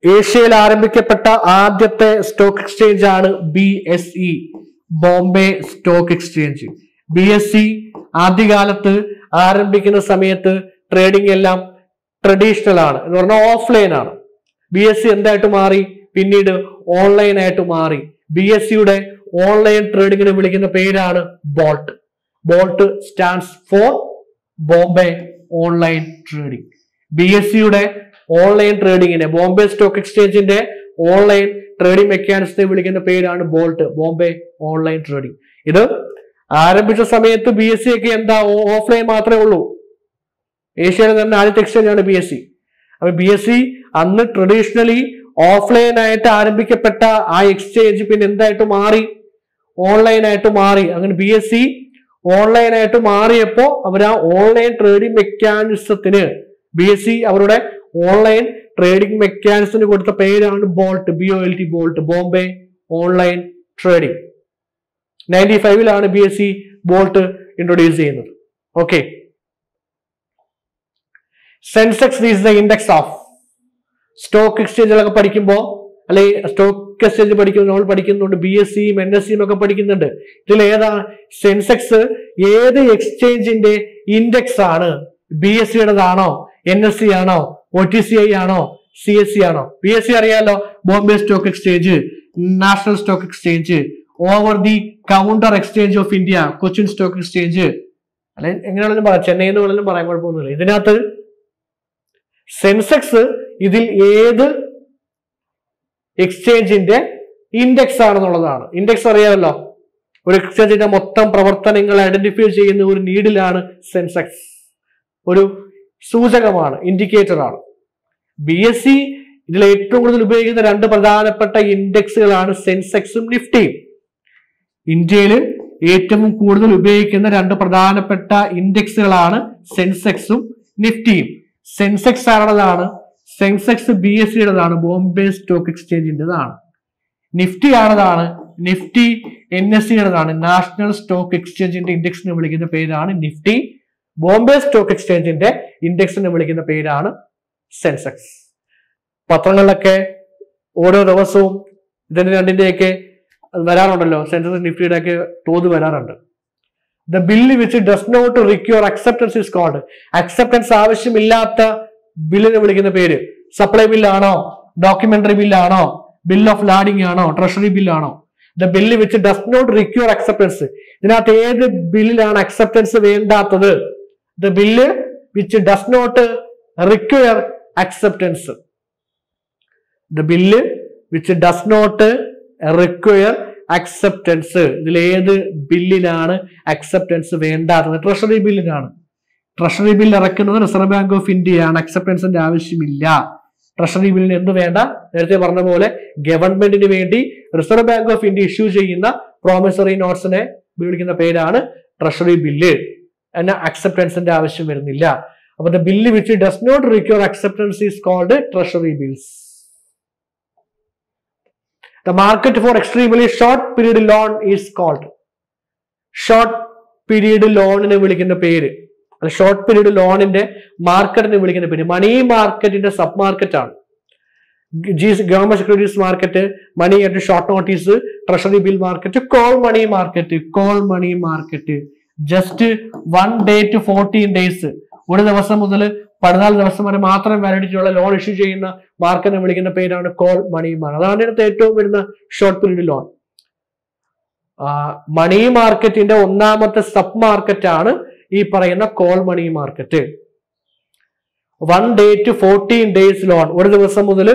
ഏഷ്യയിൽ ആരംഭിക്കപ്പെട്ട ആദ്യത്തെ സ്റ്റോക്ക് എക്സ്ചേഞ്ച് ആണ് B S E Bombay stock exchange B S C ആദ്യകാലത്ത് ആരംഭിക്കുന്ന സമയത്ത് ട്രേഡിംഗ് എല്ലാം ട്രഡീഷണൽ ആണ്. എന്ന് പറഞ്ഞാൽ ഓഫ്ലൈൻ ആണ്. ബി എസ് സി എന്തായിട്ട് മാറി? പിന്നീട് ഓൺലൈൻ ആയിട്ട് മാറി. ബി എസ് സിയുടെ ഓൺലൈൻ ട്രേഡിങ്ങിനെ വിളിക്കുന്ന പേരാണ് BOLT BOLT stands for Bombay online trading B S സിയുടെ ഓൺലൈൻ ട്രേഡിങ്ങിനെ ബോംബെ സ്റ്റോക്ക് എക്സ്ചേഞ്ചിന്റെ ഓൺലൈൻ ട്രേഡിംഗ് മെക്കാനിസത്തെ വിളിക്കുന്ന പേരാണ് ബോൾട്ട്. ബോംബെ ഓൺലൈൻ ട്രേഡിംഗ് ഇത് ആരംഭിച്ച സമയത്ത് ബി എസ് സി ഒക്കെ എന്താ ഓഫ്ലൈൻ മാത്രമേ ഉള്ളൂ. ഏഷ്യയിലെ തന്നെ ആദ്യത്തെ എക്സ്ചേഞ്ച് ആണ് ബി എസ് സി അപ്പൊ ബി എസ് സി അന്ന് ട്രഡീഷണലി ഓഫ്ലൈൻ ആയിട്ട് ആരംഭിക്കപ്പെട്ട ആ എക്സ്ചേഞ്ച് പിന്നെ എന്തായിട്ട് മാറി? ഓൺലൈൻ ആയിട്ട് മാറി. അങ്ങനെ ബി എസ് സി ഓൺലൈൻ ആയിട്ട് മാറിയപ്പോ അവർ ആ ഓൺലൈൻ ട്രേഡിംഗ് മെക്കാനിസത്തിന് ബി എസ് സി അവരുടെ ഓൺലൈൻ ട്രേഡിംഗ് മെക്കാനിസത്തിന് കൊടുത്ത പേരാണ് BOLT B O L T BOLT Bombay online trading ninety ഫൈവിലാണ് B S E BOLT introduce ചെയ്യുന്നത്. Okay Sensex is the index of stock എക്സ്ചേഞ്ചുകളൊക്കെ പഠിക്കുമ്പോൾ അല്ലെങ്കിൽ സ്റ്റോക്ക് എക്സ്ചേഞ്ച് പഠിക്കുമ്പോൾ നമ്മൾ പഠിക്കുന്നുണ്ട് ബി എസ് സിയും എൻ എസ് സിയും ഒക്കെ പഠിക്കുന്നുണ്ട്. ഇതിൽ ഏതാ? സെൻസെക്സ് ഏത് എക്സ്ചേഞ്ചിന്റെ ഇൻഡെക്സ് ആണ്? ബി എസ് സിയുടേതാണോ എൻ എസ് സി ആണോ? ഒ ടി സി ഐ ആണോ? സി എസ് സി ആണോ? പി എസ് സി അറിയാലോ? Bombay stock exchange national stock exchange over the counter exchange of India Cochin stock exchange അല്ലെ എങ്ങനെയാണെങ്കിലും പറയാം ചെന്നൈ എന്ന് വേണമെങ്കിലും പറയാൻ കുഴപ്പമൊന്നുമില്ല. ഇതിനകത്ത് സെൻസെക്സ് ഇതിൽ ഏത് എക്സ്ചേഞ്ചിന്റെ ഇൻഡെക്സ് ആണെന്നുള്ളതാണ്. ഇൻഡെക്സ് അറിയാമല്ലോ ഒരു എക്സ്ചേഞ്ചിന്റെ മൊത്തം പ്രവർത്തനങ്ങൾ ഐഡന്റിഫൈ ചെയ്യുന്ന ഒരു നീഡിലാണ് സെൻസെക്സ് ഒരു സൂചകമാണ് ഇൻഡിക്കേറ്റർ ആണ്. ബി എസ് സി ഇതിൽ ഏറ്റവും കൂടുതൽ ഉപയോഗിക്കുന്ന രണ്ട് പ്രധാനപ്പെട്ട ഇൻഡെക്സുകളാണ് സെൻസെക്സും നിഫ്റ്റിയും. ഇന്ത്യയിൽ ഏറ്റവും കൂടുതൽ ഉപയോഗിക്കുന്ന രണ്ട് പ്രധാനപ്പെട്ട ഇൻഡെക്സുകളാണ് സെൻസെക്സും നിഫ്റ്റിയും. സെൻസെക്സ് ആരുടേതാണ്? സെൻസെക്സ് ബി എസ് സിയുടേതാണ് ബോംബെ സ്റ്റോക്ക് എക്സ്ചേഞ്ചിന്റെതാണ്. നിഫ്റ്റി ആണതാണ് നിഫ്റ്റി എൻ എസ് സിയുടേതാണ് നാഷണൽ സ്റ്റോക്ക് എക്സ്ചേഞ്ചിന്റെ ഇൻഡെക്സിനെ വിളിക്കുന്ന പേരാണ് നിഫ്റ്റി ബോംബെ സ്റ്റോക്ക് എക്സ്ചേഞ്ചിന്റെ ഇൻഡെക്സിനെ വിളിക്കുന്ന പേരാണ് സെൻസെക്സ്. പത്രങ്ങളിലൊക്കെ ഓരോ ദിവസവും ഇതിന്റെ രണ്ടിന്റെയൊക്കെ വരാറുണ്ടല്ലോ. സെൻസെക്സ് നിഫ്റ്റിയുടെ ഒക്കെ തോത് വരാറുണ്ട്. The bill which does not require acceptance is called acceptance ആവശ്യമില്ലാത്ത ബില്ലിനെ വിളിക്കുന്ന പേര്. സപ്ലൈ ബില്ലാണോ ഡോക്യുമെന്ററി ബില്ലാണോ ബിൽ ഓഫ് ലാഡിംഗ് ആണോ? Treasury ബില്ലാണോ the bill which does not require acceptance ഇതിനകത്ത് ഏത് ബില്ലിലാണ് അക്സെപ്റ്റൻസ് വേണ്ടാത്തത്? The bill which does not require acceptance the bill which does not require acceptance ഇതിൽ ഏത് ബില്ലിനാണ് അക്സെപ്റ്റൻസ് വേണ്ടാത്തത്? ട്രഷറി ബില്ലിനാണ്. ട്രഷറി ബിൽ ഇറക്കുന്നത് റിസർവ് ബാങ്ക് ഓഫ് ഇന്ത്യയാണ് അക്സെപ്റ്റൻസിന്റെ ആവശ്യമില്ല. ട്രഷറി ബില്ലിന് എന്ത് വേണ്ട? നേരത്തെ പറഞ്ഞ പോലെ ഗവൺമെന്റിന് വേണ്ടി reserve bank of India issue ചെയ്യുന്ന പ്രോമിസറി നോട്ട്സിനെ വിളിക്കുന്ന പേരാണ് ട്രഷറി ബില്ല് എന്ന അക്സെപ്റ്റൻസിന്റെ ആവശ്യം വരുന്നില്ല. അപ്പൊ the bill which does not require acceptance is called treasury bills the market for extremely short period loan is called short period ലോണിന് വിളിക്കുന്ന പേര്. അത് ഷോർട്ട് പീരീഡ് ലോണിന്റെ മാർക്കറ്റിന് വിളിക്കുന്ന പേര്. മണി മാർക്കറ്റിന്റെ സബ് മാർക്കറ്റ് ആണ്. G government securities market money ആയിട്ട് short notice treasury bill market call money market call money market just one day to fourteen days ഒരു ദിവസം മുതൽ പതിനാല് ദിവസം വരെ മാത്രം വാലിഡിറ്റിയുള്ള ലോൺ ഇഷ്യൂ ചെയ്യുന്ന മാർക്കറ്റിനെ വിളിക്കുന്ന പേരാണ് കോൾ മണി മാർക്കറ്റ് അതാണ് ഇതിനകത്ത് ഏറ്റവും വരുന്ന ഷോർട്ട് പീരീഡ് ലോൺ മണി മാർക്കറ്റിന്റെ ഒന്നാമത്തെ സബ് മാർക്കറ്റ് ആണ് ഈ പറയുന്ന call money market one day to fourteen days loan ഒരു ദിവസം മുതൽ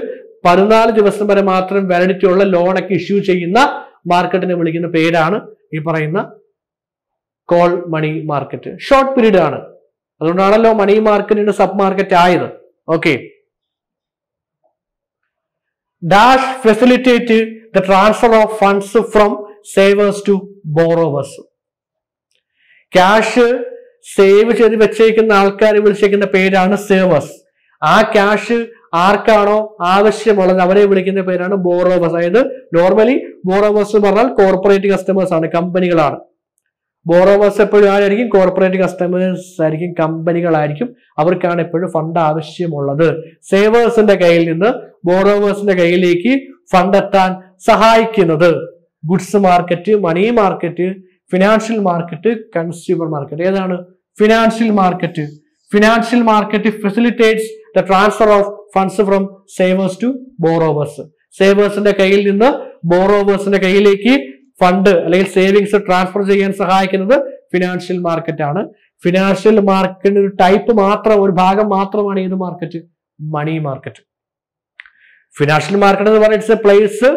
പതിനാല് ദിവസം വരെ മാത്രം വാലിഡിറ്റി ഉള്ള ലോണൊക്കെ ഇഷ്യൂ ചെയ്യുന്ന മാർക്കറ്റിനെ വിളിക്കുന്ന പേരാണ് ഈ പറയുന്ന call money market short period ആണ്. അതുകൊണ്ടാണല്ലോ മണി മാർക്കറ്റിന്റെ സബ് മാർക്കറ്റ് ആയത്. Okay dash facilitate the transfer of funds from savers to borrowers cash save ചെയ്ത് വെച്ചേക്കുന്ന ആൾക്കാർ വിളിച്ചേക്കുന്ന പേരാണ് സേവേഴ്സ് ആ ക്യാഷ് ആർക്കാണോ ആവശ്യമുള്ളത് അവരെ വിളിക്കുന്ന പേരാണ് ബോറോവേഴ്സ് അതായത് നോർമലി ബോറോവേഴ്സ് എന്ന് പറഞ്ഞാൽ കോർപ്പറേറ്റ് കസ്റ്റമേഴ്സ് ആണ് കമ്പനികളാണ് ബോറോവേഴ്സ് എപ്പോഴും ആരായിരിക്കും? കോർപ്പറേറ്റ് കസ്റ്റമേഴ്സ് ആയിരിക്കും കമ്പനികളായിരിക്കും. അവർക്കാണ് എപ്പോഴും ഫണ്ട് ആവശ്യമുള്ളത്. സേവേഴ്സിന്റെ കയ്യിൽ നിന്ന് ബോറോവേഴ്സിന്റെ കയ്യിലേക്ക് ഫണ്ട് എത്താൻ സഹായിക്കുന്നത്. Goods market money market financial market consumer market ഏതാണ്? Financial market financial market facilitates the transfer of funds from savers to borrowers സേവേഴ്സിന്റെ കയ്യിൽ നിന്ന് ബോറോവേഴ്സിന്റെ കയ്യിലേക്ക് ഫണ്ട് അല്ലെങ്കിൽ സേവിങ്സ് ട്രാൻസ്ഫർ ചെയ്യാൻ സഹായിക്കുന്നത് ഫിനാൻഷ്യൽ മാർക്കറ്റ് ആണ്. ഫിനാൻഷ്യൽ മാർക്കറ്റിന്റെ ഒരു ടൈപ്പ് മാത്രം ഒരു ഭാഗം മാത്രമാണ് ഏത് market money market financial market എന്ന് പറയുന്നത് it's a place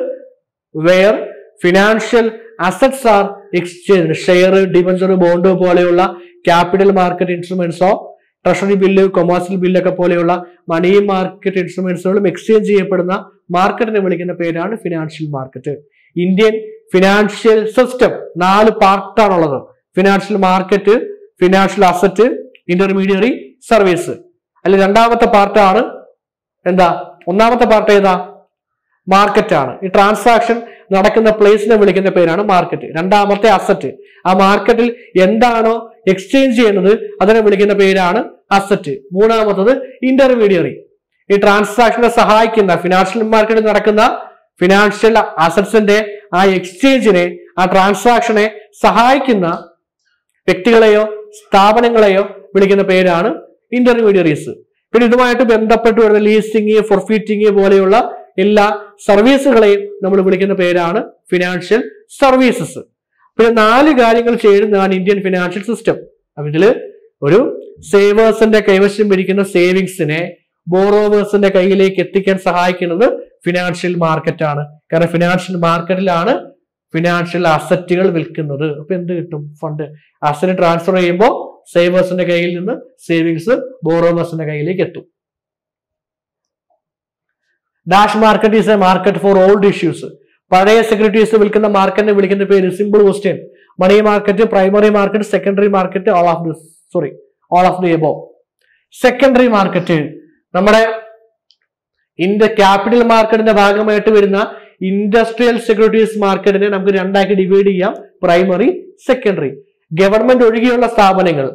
where financial assets are exchange share debenture bond പോലെയുള്ള ക്യാപിറ്റൽ മാർക്കറ്റ് ഇൻസ്ട്രുമെന്റ്സോ ട്രഷറി ബില്ല് കൊമേഴ്സ്യൽ ബില്ലൊക്കെ പോലെയുള്ള മണി മാർക്കറ്റ് ഇൻസ്ട്രുമെന്റ്സുകളും എക്സ്ചേഞ്ച് ചെയ്യപ്പെടുന്ന മാർക്കറ്റിനെ വിളിക്കുന്ന പേരാണ് financial market Indian financial system നാല് പാർട്ടാണുള്ളത് financial market financial asset intermediary service അല്ലെ രണ്ടാമത്തെ പാർട്ടാണ് എന്താ? ഒന്നാമത്തെ പാർട്ട് ഏതാ? മാർക്കറ്റ് ആണ്. ഈ ട്രാൻസാക്ഷൻ നടക്കുന്ന പ്ലേസിനെ വിളിക്കുന്ന പേരാണ് മാർക്കറ്റ് രണ്ടാമത്തെ അസറ്റ് ആ മാർക്കറ്റിൽ എന്താണോ എക്സ്ചേഞ്ച് ചെയ്യുന്നത് അതിനെ വിളിക്കുന്ന പേരാണ് അസറ്റ് മൂന്നാമത്തത് ഇന്റർമീഡിയറി ഈ ട്രാൻസാക്ഷനെ സഹായിക്കുന്ന ഫിനാൻഷ്യൽ മാർക്കറ്റിൽ നടക്കുന്ന ഫിനാൻഷ്യൽ അസറ്റ്സിന്റെ ആ എക്സ്ചേഞ്ചിനെ ആ ട്രാൻസാക്ഷനെ സഹായിക്കുന്ന വ്യക്തികളെയോ സ്ഥാപനങ്ങളെയോ വിളിക്കുന്ന പേരാണ് ഇന്റർമീഡിയറീസ് പിന്നെ ഇതുമായിട്ട് ബന്ധപ്പെട്ട് വരുന്ന ലീസിങ് ഫോർഫീറ്റിങ് പോലെയുള്ള എല്ലാ സർവീസുകളെയും നമ്മൾ വിളിക്കുന്ന പേരാണ് ഫിനാൻഷ്യൽ സർവീസസ് പിന്നെ നാല് കാര്യങ്ങൾ ചെയ്യുന്നതാണ് ഇന്ത്യൻ ഫിനാൻഷ്യൽ സിസ്റ്റം ഇതിൽ ഒരു സേവേഴ്സിന്റെ കൈവശം ഇരിക്കുന്ന സേവിങ്സിനെ ബോറോവേഴ്സിന്റെ കയ്യിലേക്ക് എത്തിക്കാൻ സഹായിക്കുന്നത് ഫിനാൻഷ്യൽ മാർക്കറ്റാണ് കാരണം ഫിനാൻഷ്യൽ മാർക്കറ്റിലാണ് ഫിനാൻഷ്യൽ അസറ്റുകൾ വിൽക്കുന്നത്. അപ്പൊ എന്ത് കിട്ടും? ഫണ്ട് അസറ്റ് ട്രാൻസ്ഫർ ചെയ്യുമ്പോൾ സേവേഴ്സിന്റെ കയ്യിൽ നിന്ന് സേവിങ്സ് ബോറോവേഴ്സിന്റെ കയ്യിലേക്ക് എത്തും. Dash market is a market for old issues പഴയ സെക്യൂരിറ്റീസ് വിൽക്കുന്ന മാർക്കറ്റിനെ വിളിക്കുന്ന പേര് simple question money market primary market secondary market all of the sorry all of the above secondary market നമ്മുടെ ഇന്ത്യ ക്യാപിറ്റൽ മാർക്കറ്റിന്റെ ഭാഗമായിട്ട് വരുന്ന ഇൻഡസ്ട്രിയൽ സെക്യൂരിറ്റീസ് മാർക്കറ്റിനെ നമുക്ക് രണ്ടാക്കി ഡിവൈഡ് ചെയ്യാം. പ്രൈമറി സെക്കൻഡറി ഗവൺമെന്റ് ഒഴികെയുള്ള സ്ഥാപനങ്ങൾ.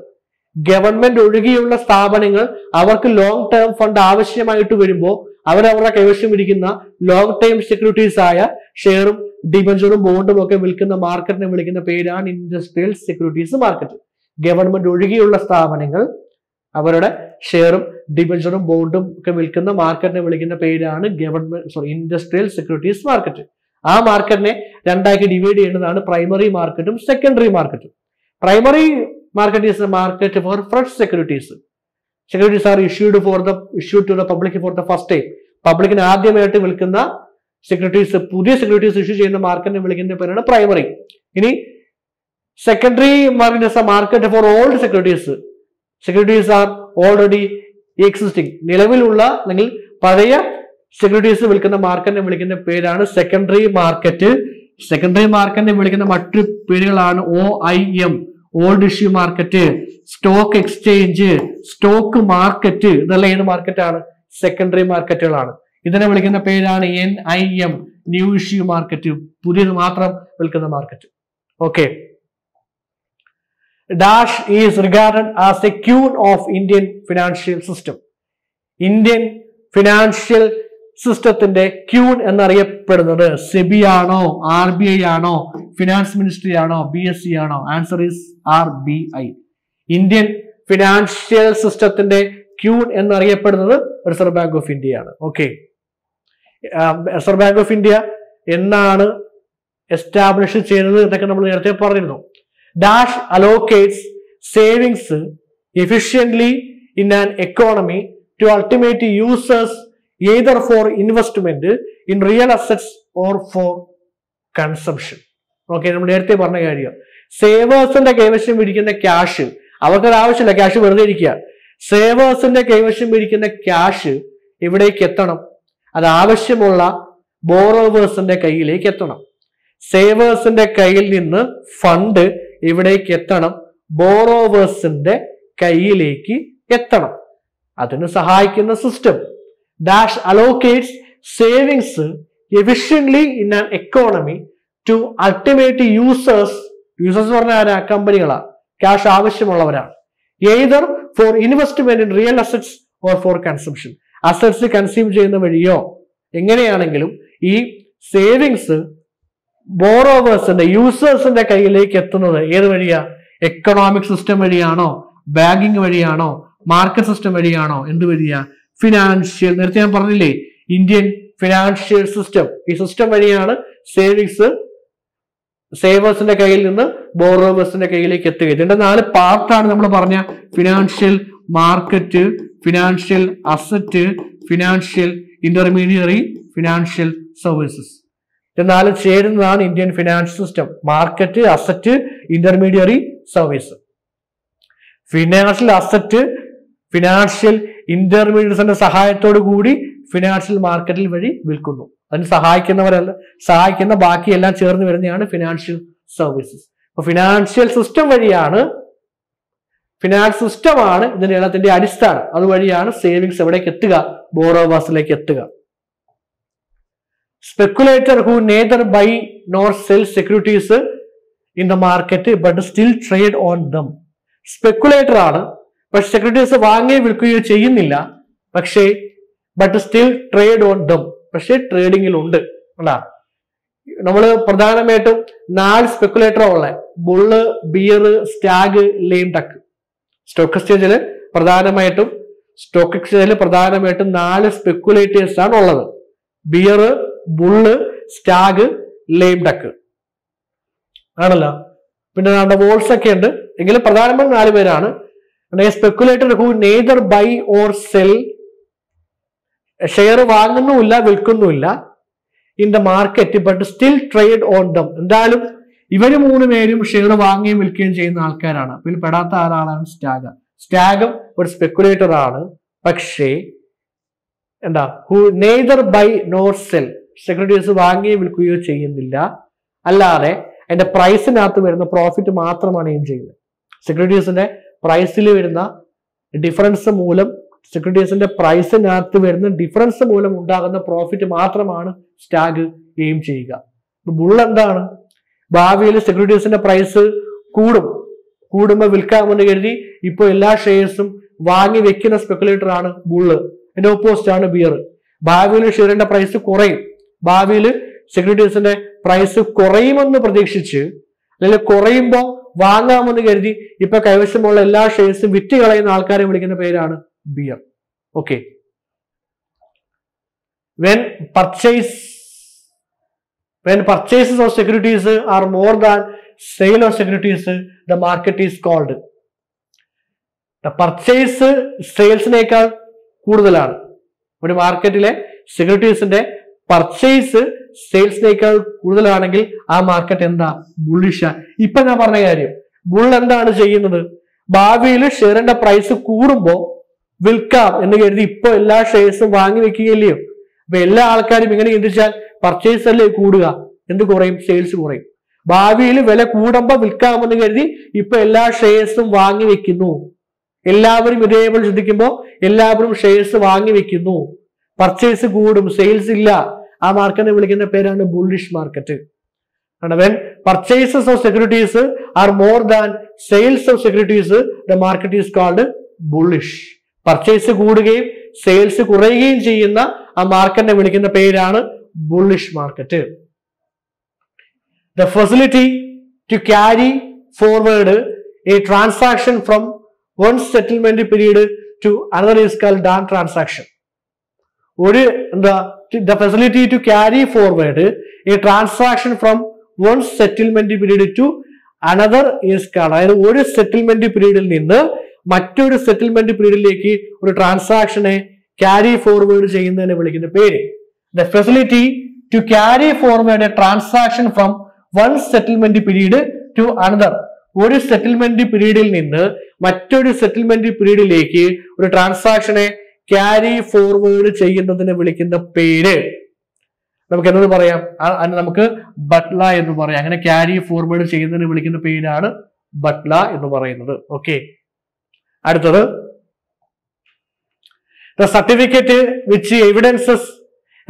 ഗവൺമെന്റ് ഒഴികെയുള്ള സ്ഥാപനങ്ങൾ അവർക്ക് ലോങ് ടേം ഫണ്ട് ആവശ്യമായിട്ട് വരുമ്പോൾ അവരവരുടെ കൈവശം ഇരിക്കുന്ന ലോങ് ടൈം സെക്യൂരിറ്റീസ് ആയ ഷെയറും ഡിബഞ്ചറും ബോണ്ടും ഒക്കെ വിൽക്കുന്ന മാർക്കറ്റിനെ വിളിക്കുന്ന പേരാണ് ഇൻഡസ്ട്രിയൽ സെക്യൂരിറ്റീസ് മാർക്കറ്റ് ഗവൺമെന്റ് ഒഴികെയുള്ള സ്ഥാപനങ്ങൾ അവരുടെ ഷെയറും ഡിബഞ്ചറും ബോണ്ടും ഒക്കെ വിൽക്കുന്ന മാർക്കറ്റിനെ വിളിക്കുന്ന പേരാണ് government sorry industrial securities market ആ മാർക്കറ്റിനെ രണ്ടാക്കി ഡിവൈഡ് ചെയ്യുന്നതാണ് പ്രൈമറി മാർക്കറ്റും സെക്കൻഡറി മാർക്കറ്റും primary market is a market for fresh securities securities are issued for the issue to the public for the first time പബ്ലിക്കിന് ആദ്യമായിട്ട് വിൽക്കുന്ന സെക്യൂരിറ്റീസ് പുതിയ സെക്യൂരിറ്റീസ് ഇഷ്യൂ ചെയ്യുന്ന മാർക്കറ്റിനെ വിളിക്കുന്ന പേരാണ് പ്രൈമറി ഇനി secondary market is a market for old securities securities are already existing നിലവിലുള്ള അല്ലെങ്കിൽ പഴയ സെക്യൂരിറ്റീസ് വിൽക്കുന്ന മാർക്കറ്റിനെ വിളിക്കുന്ന പേരാണ് സെക്കൻഡറി മാർക്കറ്റ് സെക്കൻഡറി മാർക്കറ്റിനെ വിളിക്കുന്ന മറ്റു പേരുകളാണ് O I M old issue market stock exchange stock market ഇതെല്ലാം ഏത് മാർക്കറ്റാണ് സെക്കൻഡറി മാർക്കറ്റുകളാണ് ഇതിനെ വിളിക്കുന്ന പേരാണ് N I M new issue market പുതിയത് മാത്രം വിൽക്കുന്ന market okay dash is regard as a queen of Indian financial system Indian financial സിസ്റ്റത്തിന്റെ ക്യൂൺ എന്നറിയപ്പെടുന്നത് സെബി ആണോ ആർ ബി ഐ ആണോ ഫിനാൻസ് മിനിസ്ട്രി ആണോ ബി എസ് സി ആണോ? Answer is R B I Indian financial സിസ്റ്റത്തിന്റെ ക്യൂൺ എന്നറിയപ്പെടുന്നത് reserve bank of India ആണ്. Okay reserve bank of India എന്നാണ് എസ്റ്റാബ്ലിഷ് ചെയ്തത് എന്നൊക്കെ നമ്മൾ നേരത്തെ പറഞ്ഞിരുന്നു. Dash allocates savings efficiently in an economy to ultimate users either for investment in real assets or for consumption okay നമ്മൾ നേരത്തെ പറഞ്ഞ കാര്യം. സേവേഴ്സിന്റെ കൈവശം ഇരിക്കുന്ന ക്യാഷ് അവർക്കൊരു ആവശ്യമില്ല ക്യാഷ് വെറുതെ ഇരിക്കുക. സേവേഴ്സിന്റെ കൈവശം ഇരിക്കുന്ന ക്യാഷ് എവിടേക്ക് എത്തണം? അത് ആവശ്യമുള്ള ബോറോവേഴ്സിന്റെ കയ്യിലേക്ക് എത്തണം. സേവേഴ്സിന്റെ കയ്യിൽ നിന്ന് ഫണ്ട് എവിടേക്ക് എത്തണം. ബോറോവേഴ്സിന്റെ കയ്യിലേക്ക് എത്തണം. അതിന് സഹായിക്കുന്ന system dash allocates savings efficiently in an economy to ultimate users users പറഞ്ഞ ആരാ? കമ്പനികളാണ് cash ആവശ്യമുള്ളവരാണ്. Either for investment in real assets or for consumption assets consume ചെയ്യുന്ന വഴിയോ? എങ്ങനെയാണെങ്കിലും ഈ സേവിങ്സ് ബോറോവേഴ്സിന്റെ യൂസേഴ്സിന്റെ കയ്യിലേക്ക് എത്തുന്നത് ഏത് വഴിയാ? എക്കണോമിക് സിസ്റ്റം വഴിയാണോ? ബാങ്കിങ് വഴിയാണോ? മാർക്കറ്റ് സിസ്റ്റം വഴിയാണോ? എന്ത് വഴിയാ? ഫിനാൻഷ്യൽ നേരത്തെ ഞാൻ പറഞ്ഞില്ലേ ഇന്ത്യൻ ഫിനാൻഷ്യൽ സിസ്റ്റം ഈ സിസ്റ്റം വഴിയാണ് സേവിങ്സ് സേവേഴ്സിന്റെ കയ്യിൽ നിന്ന് ബോറോവേഴ്സിന്റെ കയ്യിലേക്ക് എത്തുക. ഇതിന്റെ നാല് പാർട്ടാണ് നമ്മൾ പറഞ്ഞ financial market financial asset financial intermediary financial services നാല് ചേരുന്നതാണ് Indian financial system. Market asset intermediary service financial asset financial ഇന്റർമീഡിയറ്റ്സിന്റെ സഹായത്തോടു കൂടി ഫിനാൻഷ്യൽ മാർക്കറ്റിൽ വഴി വിൽക്കുന്നു. അതിന് സഹായിക്കുന്നവരല്ല സഹായിക്കുന്ന ബാക്കി എല്ലാം ചേർന്ന് വരുന്നതാണ് ഫിനാൻഷ്യൽ സർവീസസ് അപ്പൊ ഫിനാൻഷ്യൽ സിസ്റ്റം വഴിയാണ് ഫിനാൻസ് സിസ്റ്റമാണ് ഇതിന്റെ എണ്ണത്തിന്റെ അടിസ്ഥാനം. അതുവഴിയാണ് സേവിങ്സ് എവിടേക്ക് എത്തുക? ബോറോവാസിലേക്ക് എത്തുക. Speculator who neither buy nor sell securities in the market but still trade on them speculator ആണ്. പക്ഷെ സെക്യൂരിറ്റീസ് വാങ്ങുകയോ വിൽക്കുകയോ ചെയ്യുന്നില്ല. പക്ഷേ but still trade on them പക്ഷേ ട്രേഡിങ്ങിൽ ഉണ്ട് അല്ല നമ്മൾ പ്രധാനമായിട്ടും നാല് സ്പെക്കുലേറ്റർ ഉള്ളത് bull bear stag lame duck stock എക്സ്ചേഞ്ചിൽ പ്രധാനമായിട്ടും സ്റ്റോക്ക് എക്സ്ചേഞ്ചിൽ പ്രധാനമായിട്ടും നാല് സ്പെക്കുലേറ്റേഴ്സ് ആണ് ഉള്ളത്. Bear bull stag lame duck ആണല്ലോ? പിന്നെ നമ്മുടെ വോൾസ് ഒക്കെ ഉണ്ട്. എങ്കിലും പ്രധാനപ്പെട്ട നാല് പേരാണ്. Speculator who neither buy or sell share വാങ്ങുന്നുമില്ല വിൽക്കുന്നുമില്ല. In the market but still trade on them എന്തായാലും ഇവർ മൂന്ന് പേരും ഷെയർ വാങ്ങുകയും വിൽക്കുകയും ചെയ്യുന്ന ആൾക്കാരാണ്. ഇതിൽ പെടാത്ത ആളാണ് സ്റ്റാഗ സ്റ്റാഗും ഒരു സ്പെക്കുലേറ്റർ ആണ്. പക്ഷേ എന്താ? Who neither buy nor sell securities വാങ്ങുകയോ വിൽക്കുകയോ ചെയ്യുന്നില്ല. അല്ലാതെ അതിന്റെ പ്രൈസിനകത്ത് വരുന്ന പ്രോഫിറ്റ് മാത്രമാണ് എയിം ചെയ്യുന്നത്. സെക്യൂരിറ്റീസിന്റെ പ്രൈസിൽ വരുന്ന ഡിഫറൻസ് മൂലം സെക്യൂരിറ്റീസിന്റെ പ്രൈസിനകത്ത് വരുന്ന ഡിഫറൻസ് മൂലം ഉണ്ടാകുന്ന പ്രോഫിറ്റ് മാത്രമാണ് സ്റ്റാഗ് എയിം ചെയ്യുക. ബുൾ എന്താണ്? ഭാവിയിൽ സെക്യൂരിറ്റീസിന്റെ പ്രൈസ് കൂടും. കൂടുമ്പോൾ വിൽക്കാമെന്ന് കരുതി ഇപ്പോൾ എല്ലാ ഷെയർസും വാങ്ങി വെക്കുന്ന സ്പെക്കുലേറ്റർ ആണ് ബുള്ള് അതിന്റെ ഓപ്പോസിറ്റ് ആണ് ബിയർ ഭാവിയിൽ ഷെയറിന്റെ പ്രൈസ് കുറയും. ഭാവിയിൽ സെക്യൂരിറ്റീസിന്റെ പ്രൈസ് കുറയുമെന്ന് പ്രതീക്ഷിച്ച് അല്ലെങ്കിൽ കുറയുമ്പോൾ വാങ്ങാമെന്ന് കരുതി ഇപ്പൊ കൈവശമുള്ള എല്ലാ ഷെയർസും വിറ്റ് കളയുന്ന ആൾക്കാരെ വിളിക്കുന്ന പേരാണ് bear okay when purchase when purchases of securities are more than sale of securities the market is called purchase സെയിൽസിനേക്കാൾ കൂടുതലാണ്. ഒരു മാർക്കറ്റിലെ സെക്യൂരിറ്റീസിന്റെ പർച്ചേസ് സെയിൽസിനേക്കാൾ കൂടുതലാണെങ്കിൽ ആ മാർക്കറ്റ് എന്താ? ബുള്ളിഷ ഇപ്പൊ ഞാൻ പറഞ്ഞ കാര്യം ബുൾ എന്താണ് ചെയ്യുന്നത്? ഭാവിയിൽ ഷെയറിന്റെ പ്രൈസ് കൂടുമ്പോ വിൽക്കാം എന്ന് കരുതി ഇപ്പൊ എല്ലാ ഷെയർസും വാങ്ങി വെക്കുകയില്ലയോ? അപ്പൊ എല്ലാ ആൾക്കാരും ഇങ്ങനെ ചിന്തിച്ചാൽ പർച്ചേസ് അല്ലേ കൂടുക? എന്ത് കുറയും? സെയിൽസ് കുറയും. ഭാവിയിൽ വില കൂടുമ്പോ വിൽക്കാമെന്ന് കരുതി ഇപ്പൊ എല്ലാ ഷെയർസും വാങ്ങി വെക്കുന്നു. എല്ലാവരും ഇതേപോലെ ചിന്തിക്കുമ്പോൾ എല്ലാവരും ഷെയർസ് വാങ്ങി വെക്കുന്നു. പർച്ചേസ് കൂടും സെയിൽസ് ഇല്ല. ആ മാർക്കറ്റിനെ വിളിക്കുന്ന പേരാണ് ബുള്ളിഷ് മാർക്കറ്റ് ആണ് when purchases of securities are more than sales of securities the market is called bullish purchase കൂടുകയും സെയിൽസ് കുറയുകയും ചെയ്യുന്ന ആ മാർക്കറ്റിനെ വിളിക്കുന്ന പേരാണ് bullish market the facility to carry forward a transaction from one settlement period to another is call Dan transaction ഒരു എന്താ the facility to carry forward a transaction from one settlement period to another is അതായത് ഒരു settlement പീരീഡിൽ നിന്ന് മറ്റൊരു settlement പീരീഡിലേക്ക് ഒരു ട്രാൻസാക്ഷനെ carry forward ചെയ്യുന്നതിനെ വിളിക്കുന്ന പേര്. The facility to carry forward a transaction from one settlement period to another ഒരു സെറ്റിൽമെന്റ് പീരീഡിൽ നിന്ന് മറ്റൊരു സെറ്റിൽമെന്റ് പീരീഡിലേക്ക് ഒരു ട്രാൻസാക്ഷനെ ക്യാരി ഫോർവേഡ് ചെയ്യുന്നതിനെ വിളിക്കുന്ന പേര്. നമുക്ക് എന്നത് പറയാം? അതിന് നമുക്ക് ബട്ട്ല എന്ന് പറയാം. അങ്ങനെ ക്യാരി ഫോർവേഡ് ചെയ്യുന്നതിന് വിളിക്കുന്ന പേരാണ് ബട്ട്ല എന്ന് പറയുന്നത്. ഓക്കെ അടുത്തത്. The certificate which evidences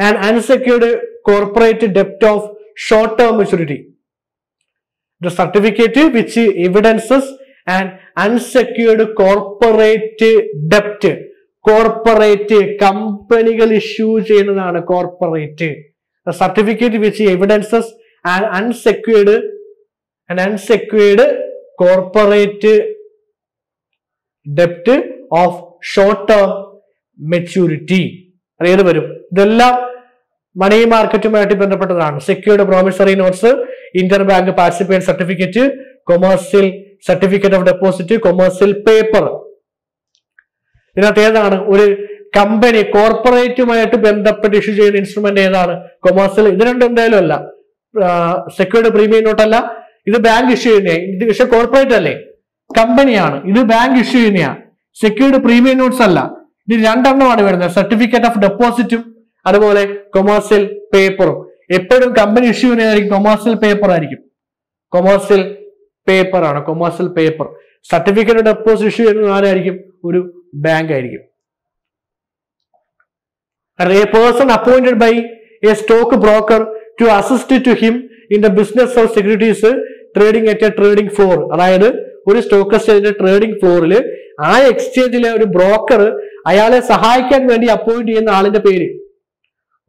and unsecured corporate ഡെപ്റ്റ് of short term maturity the certificate which evidences and unsecured corporate ഡെപ്റ്റ് corporate കമ്പനികൾ ഇഷ്യൂ ചെയ്യുന്നതാണ് കോർപ്പറേറ്റ്. സർട്ടിഫിക്കറ്റ് വെച്ച് എവിഡൻസസ് അൺസെക്യൂർഡ് അൺസെക്യൂർഡ് കോർപ്പറേറ്റ് ഡെപ്റ്റ് ഓഫ് ഷോർട്ട് ടേം മെച്യൂരിറ്റി അറിയാതെ വരും. ഇതെല്ലാം money മാർക്കറ്റുമായിട്ട് ബന്ധപ്പെട്ടതാണ്. Secured promissory notes inter bank participate certificate commercial certificate of deposit commercial paper ഇതിനകത്ത് ഏതാണ്? ഒരു കമ്പനി കോർപ്പറേറ്റുമായിട്ട് ബന്ധപ്പെട്ട് ഇഷ്യൂ ചെയ്യുന്ന ഇൻസ്ട്രുമെന്റ് ഏതാണ്? കൊമേഴ്സ്യൽ ഇത് രണ്ടും എന്തായാലും അല്ല. സെക്യൂർഡ് പ്രീമിയം നോട്ടല്ല. ഇത് ബാങ്ക് ഇഷ്യൂ ചെയ്യുന്ന ഇത് പക്ഷെ കോർപ്പറേറ്റ് അല്ലേ? കമ്പനിയാണ് ഇത് ബാങ്ക് ഇഷ്യൂ ചെയ്യുന്നതാണ് സെക്യൂർഡ് പ്രീമിയം നോട്ട്സ് അല്ല. ഇത് രണ്ടെണ്ണമാണ് വരുന്നത്. സർട്ടിഫിക്കറ്റ് ഓഫ് ഡെപ്പോസിറ്റും അതുപോലെ കൊമേഴ്സ്യൽ പേപ്പറും എപ്പോഴും കമ്പനി ഇഷ്യൂ ചെയ്യുന്നതായിരിക്കും കൊമേഴ്സ്യൽ പേപ്പർ ആയിരിക്കും. കൊമേഴ്സ്യൽ പേപ്പറാണ് commercial paper certificate deposit issue ചെയ്യുന്നത് ആരായിരിക്കും? ഒരു ബാങ്ക് ആയിരിക്കും. കാരണം a person appointed by a stock broker to assist to him in the business of securities trading at a trading floor അതായത് ഒരു സ്റ്റോക്ക് എക്സ്ചേഞ്ചിന്റെ ട്രേഡിംഗ് ഫ്ലോറിൽ ആ എക്സ്ചേഞ്ചിലെ ഒരു ബ്രോക്കർ അയാളെ സഹായിക്കാൻ വേണ്ടി അപ്പോയിന്റ് ചെയ്യുന്ന ആളിന്റെ പേര്.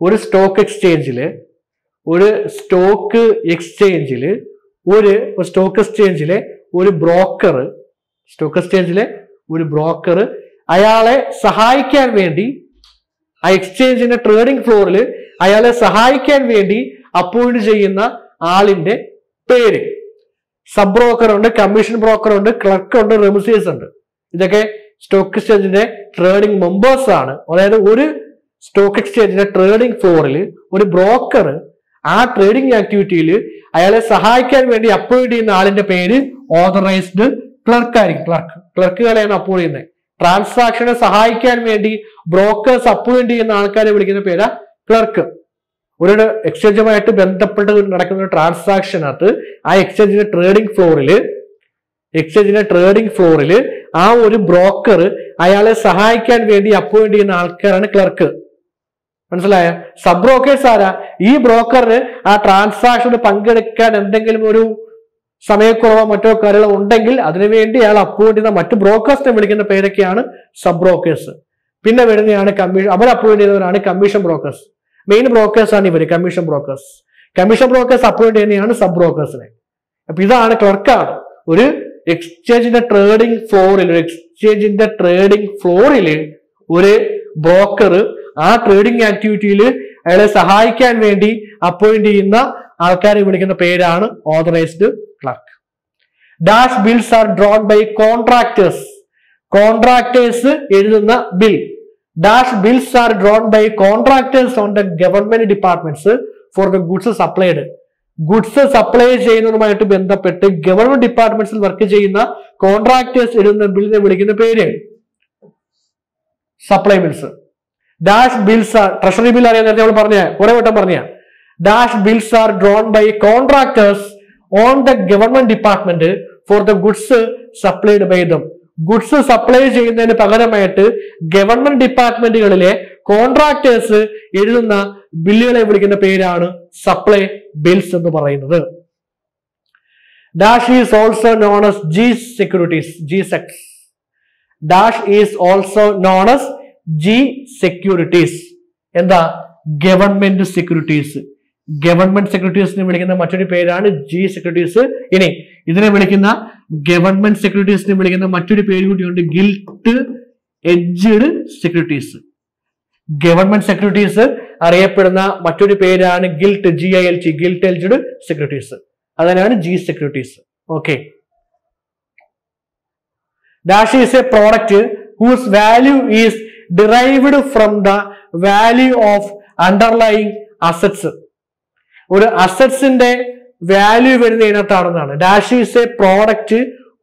ഒരു സ്റ്റോക്ക് എക്സ്ചേഞ്ചിൽ ഒരു സ്റ്റോക്ക് എക്സ്ചേഞ്ചിൽ ഒരു സ്റ്റോക്ക് എക്സ്ചേഞ്ചിലെ ഒരു ബ്രോക്കർ സ്റ്റോക്ക് എക്സ്ചേഞ്ചിലെ ഒരു ബ്രോക്കർ അയാളെ സഹായിക്കാൻ വേണ്ടി ആ എക്സ്ചേഞ്ചിന്റെ ട്രേഡിംഗ് ഫ്ലോറിൽ അയാളെ സഹായിക്കാൻ വേണ്ടി അപ്പോയിന്റ് ചെയ്യുന്ന ആളിന്റെ പേര്. സബ് ബ്രോക്കർ ഉണ്ട് കമ്മീഷൻ ബ്രോക്കർ ഉണ്ട് ക്ലർക്ക് ഉണ്ട് റെമിസേഴ്സ് ഉണ്ട്. ഇതൊക്കെ സ്റ്റോക്ക് എക്സ്ചേഞ്ചിന്റെ ട്രേഡിംഗ് മെമ്പേഴ്സ് ആണ്. അതായത് ഒരു സ്റ്റോക്ക് എക്സ്ചേഞ്ചിന്റെ ട്രേഡിംഗ് ഫ്ലോറിൽ ഒരു ബ്രോക്കർ ആ ട്രേഡിംഗ് ആക്ടിവിറ്റിയിൽ അയാളെ സഹായിക്കാൻ വേണ്ടി അപ്പോയിന്റ് ചെയ്യുന്ന ആളിന്റെ പേര് ഓതറൈസ്ഡ് ക്ലർക്ക് ആയിരിക്കും. ക്ലർക്ക് ക്ലർക്കുകളെയാണ് അപ്പോയിന്റ് ചെയ്യുന്നത്. ട്രാൻസാക്ഷനെ സഹായിക്കാൻ വേണ്ടി ബ്രോക്കേഴ്സ് അപ്പോയിന്റ് ചെയ്യുന്ന ആൾക്കാരെ വിളിക്കുന്ന പേരാ ക്ലർക്ക്. ഒരു എക്സ്ചേഞ്ചുമായിട്ട് ബന്ധപ്പെട്ട് നടക്കുന്ന ട്രാൻസാക്ഷനകത്ത് ആ എക്സ്ചേഞ്ചിന്റെ ട്രേഡിംഗ് ഫ്ലോറിൽ എക്സ്ചേഞ്ചിന്റെ ട്രേഡിംഗ് ഫ്ലോറിൽ ആ ഒരു ബ്രോക്കർ അയാളെ സഹായിക്കാൻ വേണ്ടി അപ്പോയിന്റ് ചെയ്യുന്ന ആൾക്കാരാണ് ക്ലർക്ക്. മനസ്സിലായ? സബ് ബ്രോക്കേഴ്സ് ആരാ? ഈ ബ്രോക്കറിന് ആ ട്രാൻസാക്ഷന് പങ്കെടുക്കാൻ എന്തെങ്കിലും ഒരു സമയക്കുറവോ മറ്റോ കാര്യങ്ങളോ ഉണ്ടെങ്കിൽ അതിനുവേണ്ടി അയാൾ അപ്പോയിന്റ് ചെയ്യുന്ന മറ്റു ബ്രോക്കേഴ്സിനെ വിളിക്കുന്ന പേരൊക്കെയാണ് സബ് ബ്രോക്കേഴ്സ് പിന്നെ വരുന്നതാണ് കമ്മീഷൻ അവർ അപ്പോയിന്റ് ചെയ്യുന്നവരാണ് കമ്മീഷൻ ബ്രോക്കേഴ്സ് മെയിൻ ബ്രോക്കേഴ്സ് ആണ് ഇവർ commission brokers commission brokers appoint ചെയ്യുന്നതാണ് സബ് ബ്രോക്കേഴ്സിനെ അപ്പൊ ഇതാണ് ക്ലർക്കാണ് ഒരു എക്സ്ചേഞ്ചിന്റെ ട്രേഡിംഗ് ഫ്ലോറിൽ ഒരു എക്സ്ചേഞ്ചിന്റെ ട്രേഡിംഗ് ഫ്ലോറിൽ ഒരു ബ്രോക്കർ ആ ട്രേഡിംഗ് ആക്ടിവിറ്റിയിൽ അയാളെ സഹായിക്കാൻ വേണ്ടി അപ്പോയിന്റ് ചെയ്യുന്ന ആൾക്കാരെ വിളിക്കുന്ന പേരാണ് authorised clerk dash bills are drawn by contractors contractors എഴുതുന്ന bill dash bills are drawn by contractors on the government departments for the goods supplied goods supply ചെയ്യുന്നതുമായിട്ട് ബന്ധപ്പെട്ട് ഗവൺമെന്റ് ഡിപ്പാർട്ട്മെന്റ്സിൽ വർക്ക് ചെയ്യുന്ന കോൺട്രാക്ടേഴ്സ് എഴുതുന്ന ബില്ലിനെ വിളിക്കുന്ന പേര്. Supply bills dash bills are treasury bill അറിയാൻ നേരത്തെ നമ്മൾ പറഞ്ഞ? കുറെ വട്ടം പറഞ്ഞ. Dash bills are drawn by contractors on the government department for the goods supplied by them goods supply ചെയ്യുന്നതിന് പകരമായിട്ട് ഗവൺമെന്റ് ഡിപ്പാർട്ട്മെന്റുകളിലെ കോൺട്രാക്ടേഴ്സ് എഴുതുന്ന ബില്ലുകളെ വിളിക്കുന്ന പേരാണ് സപ്ലൈ ബിൽസ് എന്ന് പറയുന്നത്. Dash is also known as G securities G secs dash is also known as G securities എന്താ? Government securities government സെക്രട്ടറീസിനെ വിളിക്കുന്ന മറ്റൊരു പേരാണ് ജി സെക്രട്ടറീസ്. ഇനി ഇതിനെ വിളിക്കുന്ന ഗവൺമെന്റ് സെക്രട്ടറീസിനെ വിളിക്കുന്ന മറ്റൊരു പേര് കൂടിയുണ്ട് gilt edged securities. Government secretaries അറിയപ്പെടുന്ന മറ്റൊരു പേരാണ് gilt G I L T gilt edged secretaries. അതിനാണ് G secretaries. Okay. Dash is a product whose value is derived from the value of underlying assets ഒരു അസറ്റ്സിന്റെ വാല്യൂ വരുന്ന ഇനത്താണെന്നാണ് dash is a product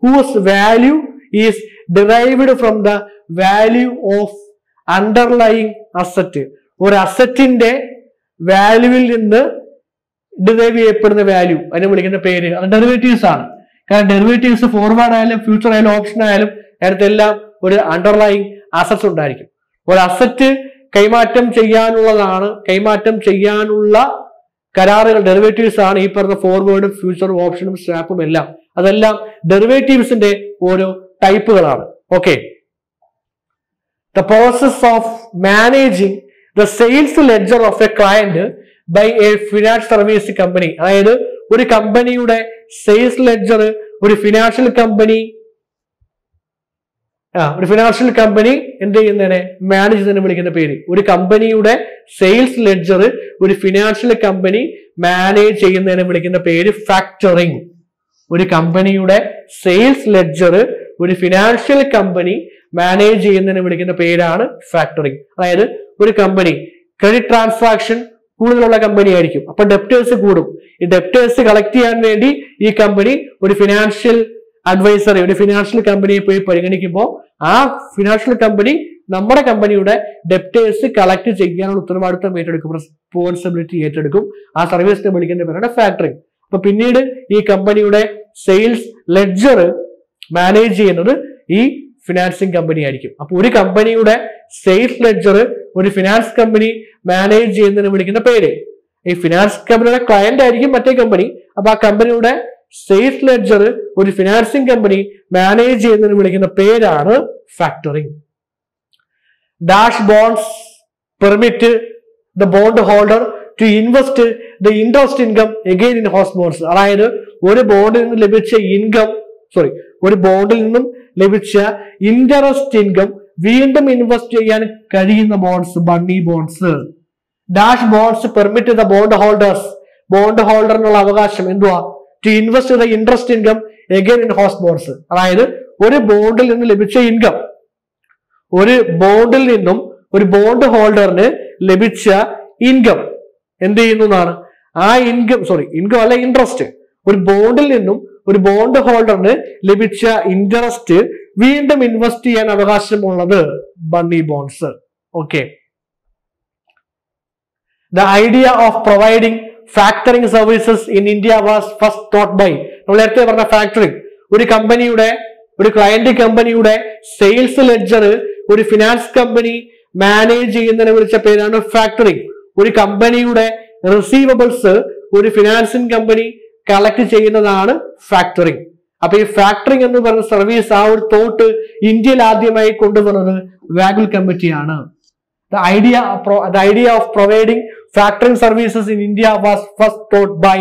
whose value is derived from the value of underlying asset ഒരു അസറ്റിന്റെ വാല്യൂവിൽ നിന്ന് derive ചെയ്യപ്പെടുന്ന value അതിനെ വിളിക്കുന്ന പേര്. അത് ഡെറിവേറ്റീവ്സ് ആണ്. കാരണം ഡെറിവേറ്റീവ്സ് ഫോർവേഡ് ആയാലും ഫ്യൂച്ചർ ആയാലും ഓപ്ഷൻ ആയാലും അതിനകത്തെല്ലാം ഒരു അണ്ടർലൈങ് അസറ്റ്സ് ഉണ്ടായിരിക്കും. ഒരു അസറ്റ് കൈമാറ്റം ചെയ്യാനുള്ളതാണ് കൈമാറ്റം ചെയ്യാനുള്ള കരാറുകൾ ഡെറിവേറ്റീവ്സ് ആണ് ഈ പറഞ്ഞ ഫോർവേഡും ഫ്യൂച്ചർ ഓപ്ഷനും സ്വാപ്പും എല്ലാം. അതെല്ലാം ഡെറിവേറ്റീവ്സിന്റെ ഓരോ ടൈപ്പുകളാണ് okay the process of managing the sales ledger of a client by a finance service company അതായത് ഒരു കമ്പനിയുടെ സെയിൽസ് ലെഡ്ജർ ഒരു ഫിനാൻഷ്യൽ കമ്പനി ആ ഒരു ഫിനാൻഷ്യൽ കമ്പനി എന്ത് ചെയ്യുന്നതിനെ? മാനേജ് തന്നെ വിളിക്കുന്ന പേര്. ഒരു കമ്പനിയുടെ സെയിൽസ് ലെഡ്ജർ ഒരു ഫിനാൻഷ്യൽ കമ്പനി മാനേജ് ചെയ്യുന്നതിനെ വിളിക്കുന്ന പേര് ഫാക്ടറിങ് ഒരു കമ്പനിയുടെ സെയിൽസ് ലെഡ്ജർ ഒരു ഫിനാൻഷ്യൽ കമ്പനി മാനേജ് ചെയ്യുന്നതിനെ വിളിക്കുന്ന പേരാണ് ഫാക്ടറിങ് അതായത് ഒരു കമ്പനി ക്രെഡിറ്റ് ട്രാൻസാക്ഷൻ കൂടുതലുള്ള കമ്പനി ആയിരിക്കും. അപ്പൊ ഡെപ്റ്റേഴ്സ് കൂടും. ഈ ഡെപ്റ്റേഴ്സ് കളക്ട് ചെയ്യാൻ വേണ്ടി ഈ കമ്പനി ഒരു ഫിനാൻഷ്യൽ അഡ്വൈസറെ ഒരു ഫിനാൻഷ്യൽ കമ്പനിയെ പോയി പരിഗണിക്കുമ്പോൾ ആ ഫിനാൻഷ്യൽ കമ്പനി നമ്മുടെ കമ്പനിയുടെ ഡെപ്റ്റേഴ്സ് കളക്ട് ചെയ്യാനുള്ള ഉത്തരവാദിത്വം ഏറ്റെടുക്കും. റെസ്പോൺസിബിലിറ്റി ഏറ്റെടുക്കും. ആ സർവീസിനെ വിളിക്കുന്ന പേരാണ് ഫാക്ടറിങ് അപ്പൊ പിന്നീട് ഈ കമ്പനിയുടെ സെയിൽസ് ലെഡ്ജർ മാനേജ് ചെയ്യുന്നത് ഈ ഫിനാൻസിങ് കമ്പനി ആയിരിക്കും. അപ്പൊ ഒരു കമ്പനിയുടെ സെയിൽസ് ലെഡ്ജർ ഒരു ഫിനാൻസ് കമ്പനി മാനേജ് ചെയ്യുന്നതിന് വിളിക്കുന്ന പേര്. ഈ ഫിനാൻസ് കമ്പനിയുടെ ക്ലയന്റ് ആയിരിക്കും മറ്റേ കമ്പനി അപ്പൊ ആ കമ്പനിയുടെ സെയിൽസ് ലെഡ്ജർ ഒരു ഫിനാൻസിങ് കമ്പനി മാനേജ് ചെയ്യുന്നതിന് വിളിക്കുന്ന പേരാണ് factoring dash bonds permit the bond holder to invest the interest income again in those bonds അതായത് ഒരു ബോണ്ടിൽ നിന്ന് ലഭിച്ച ഇൻകം സോറി ഒരു ബോണ്ടിൽ നിന്നും ലഭിച്ച ഇൻട്രസ്റ്റ് ഇൻകം വീണ്ടും ഇൻവെസ്റ്റ് ചെയ്യാൻ കഴിയുന്ന bonds bunny bonds dash bonds permit the bond holders bond ഹോൾഡറിനുള്ള അവകാശം എന്തുവാ? To invest the interest income again in those bonds അതായത് ഒരു ബോണ്ടിൽ നിന്ന് ലഭിച്ച ഇൻകം ഒരു ബോണ്ടിൽ നിന്നും ഒരു ബോണ്ട് ഹോൾഡറിന് ലഭിച്ച ഇൻകം എന്ത് ചെയ്യുന്നു എന്നാണ് ആ ഇൻകം സോറി ഇൻകം അല്ല ഇൻട്രസ്റ്റ് ഒരു ബോണ്ടിൽ നിന്നും ഒരു ബോണ്ട് ഹോൾഡറിന് ലഭിച്ച ഇൻട്രസ്റ്റ് വീണ്ടും ഇൻവെസ്റ്റ് ചെയ്യാൻ അവകാശമുള്ളത് bunny bonds okay the idea of providing factoring services in India was first thought by നമ്മൾ നേരത്തെ പറഞ്ഞ ഫാക്ടറിംഗ് ഒരു കമ്പനിയുടെ ഒരു ക്ലയന്റ് കമ്പനിയുടെ സെയിൽസ് ലെഡ്ജർ ഒരു ഫിനാൻസ് കമ്പനി മാനേജ് ചെയ്യുന്നതിനെ വിളിച്ച പേരാണ് ഫാക്ടറിങ് ഒരു കമ്പനിയുടെ റിസീവബിൾസ് ഒരു ഫിനാൻസിങ് കമ്പനി കളക്ട് ചെയ്യുന്നതാണ് ഫാക്ടറിങ് അപ്പൊ ഈ ഫാക്ടറിങ് എന്ന് പറയുന്ന സർവീസ് ആ ഒരു തോട്ട് ഇന്ത്യയിൽ ആദ്യമായി കൊണ്ടുവന്നത് വാഗുൽ കമ്മിറ്റിയാണ് the idea the idea of providing factoring services in India was first thought by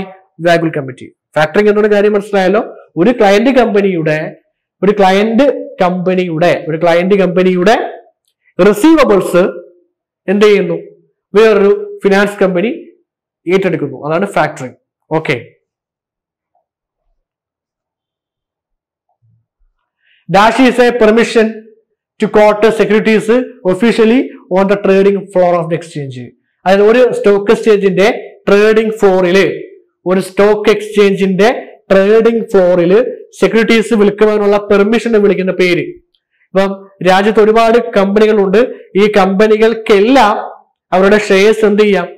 Vaghul committee factoring എന്നൊരു കാര്യം മനസ്സിലായല്ലോ? ഒരു ക്ലയന്റ് കമ്പനിയുടെ ഒരു ക്ലയന്റ് കമ്പനിയുടെ ഒരു ക്ലയന്റ് കമ്പനിയുടെ റിസീവബിൾസ് എന്ത് ചെയ്യുന്നു? വേറൊരു ഫിനാൻസ് കമ്പനി ഏറ്റെടുക്കുന്നു. അതാണ് factoring okay dash is a permission to quote securities officially on the trading floor of the exchange അതായത് ഒരു സ്റ്റോക്ക് എക്സ്ചേഞ്ചിന്റെ ട്രേഡിംഗ് ഫ്ലോറിൽ ഒരു സ്റ്റോക്ക് എക്സ്ചേഞ്ചിന്റെ ട്രേഡിംഗ് ഫ്ലോറിൽ സെക്യൂരിറ്റീസ് വിൽക്കുവാനുള്ള പെർമിഷൻ വിളിക്കുന്ന പേര്. ഇപ്പം രാജ്യത്ത് ഒരുപാട് കമ്പനികളുണ്ട്. ഈ കമ്പനികൾക്കെല്ലാം അവരുടെ ഷെയർസ് എന്ത് ചെയ്യാം?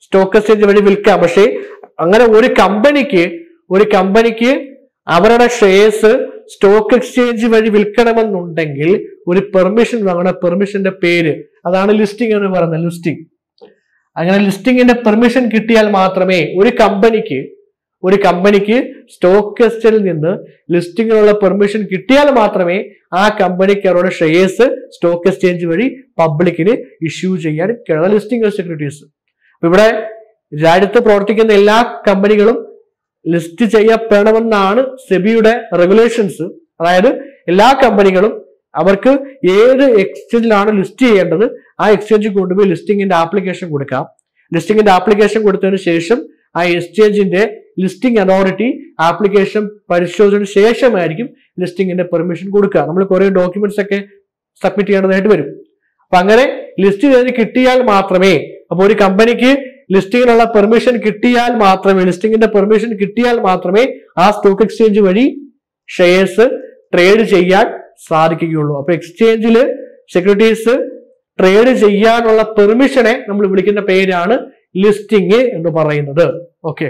സ്റ്റോക്ക് എക്സ്ചേഞ്ച് വഴി വിൽക്കാം. പക്ഷേ അങ്ങനെ ഒരു കമ്പനിക്ക് ഒരു കമ്പനിക്ക് അവരുടെ ഷെയർസ് സ്റ്റോക്ക് എക്സ്ചേഞ്ച് വഴി വിൽക്കണമെന്നുണ്ടെങ്കിൽ ഒരു പെർമിഷൻ വാങ്ങണം പെർമിഷന്റെ പേര്. അതാണ് ലിസ്റ്റിംഗ് എന്ന് പറയുന്നത് ലിസ്റ്റിംഗ് അങ്ങനെ ലിസ്റ്റിംഗിന്റെ പെർമിഷൻ കിട്ടിയാൽ മാത്രമേ ഒരു കമ്പനിക്ക് ഒരു കമ്പനിക്ക് സ്റ്റോക്ക് എക്സ്ചേഞ്ചിൽ നിന്ന് ലിസ്റ്റിങ്ങിനുള്ള പെർമിഷൻ കിട്ടിയാൽ മാത്രമേ ആ കമ്പനിക്ക് അവരുടെ ഷെയർസ് സ്റ്റോക്ക് എക്സ്ചേഞ്ച് വഴി പബ്ലിക്കിന് ഇഷ്യൂ ചെയ്യാൻ കഴിയുന്ന ലിസ്റ്റിംഗ് സെക്യൂരിറ്റീസ്. അപ്പൊ ഇവിടെ രാജ്യത്ത് പ്രവർത്തിക്കുന്ന എല്ലാ കമ്പനികളും ലിസ്റ്റ് ചെയ്യപ്പെടണമെന്നാണ് സെബിയുടെ റെഗുലേഷൻസ്. അതായത് എല്ലാ കമ്പനികളും അവർക്ക് ഏത് എക്സ്ചേഞ്ചിലാണ് ലിസ്റ്റ് ചെയ്യേണ്ടത് ആ എക്സ്ചേഞ്ചിൽ കൊണ്ടുപോയി ലിസ്റ്റിംഗിന്റെ ആപ്ലിക്കേഷൻ കൊടുക്കാം. ലിസ്റ്റിംഗിന്റെ ആപ്ലിക്കേഷൻ കൊടുത്തതിന് ശേഷം ആ എക്സ്ചേഞ്ചിന്റെ ലിസ്റ്റിംഗ് അതോറിറ്റി ആപ്ലിക്കേഷൻ പരിശോധിച്ചതിന് ശേഷമായിരിക്കും ലിസ്റ്റിംഗിന്റെ പെർമിഷൻ കൊടുക്കുക. നമ്മൾ കുറേ ഡോക്യുമെന്റ്സ് ഒക്കെ സബ്മിറ്റ് ചെയ്യേണ്ടതായിട്ട് വരും. അപ്പൊ അങ്ങനെ ലിസ്റ്റ് ചെയ്ത് കിട്ടിയാൽ മാത്രമേ അപ്പൊ ഒരു കമ്പനിക്ക് ലിസ്റ്റിങ്ങിനുള്ള പെർമിഷൻ കിട്ടിയാൽ മാത്രമേ ലിസ്റ്റിങ്ങിന്റെ പെർമിഷൻ കിട്ടിയാൽ മാത്രമേ ആ സ്റ്റോക്ക് എക്സ്ചേഞ്ച് വഴി ഷെയർസ് ട്രേഡ് ചെയ്യാൻ സാധിക്കുകയുള്ളൂ. അപ്പൊ എക്സ്ചേഞ്ചിൽ സെക്യൂരിറ്റീസ് ട്രേഡ് ചെയ്യാനുള്ള പെർമിഷനെ നമ്മൾ വിളിക്കുന്ന പേരാണ് ലിസ്റ്റിംഗ് എന്ന് പറയുന്നത്. ഓക്കെ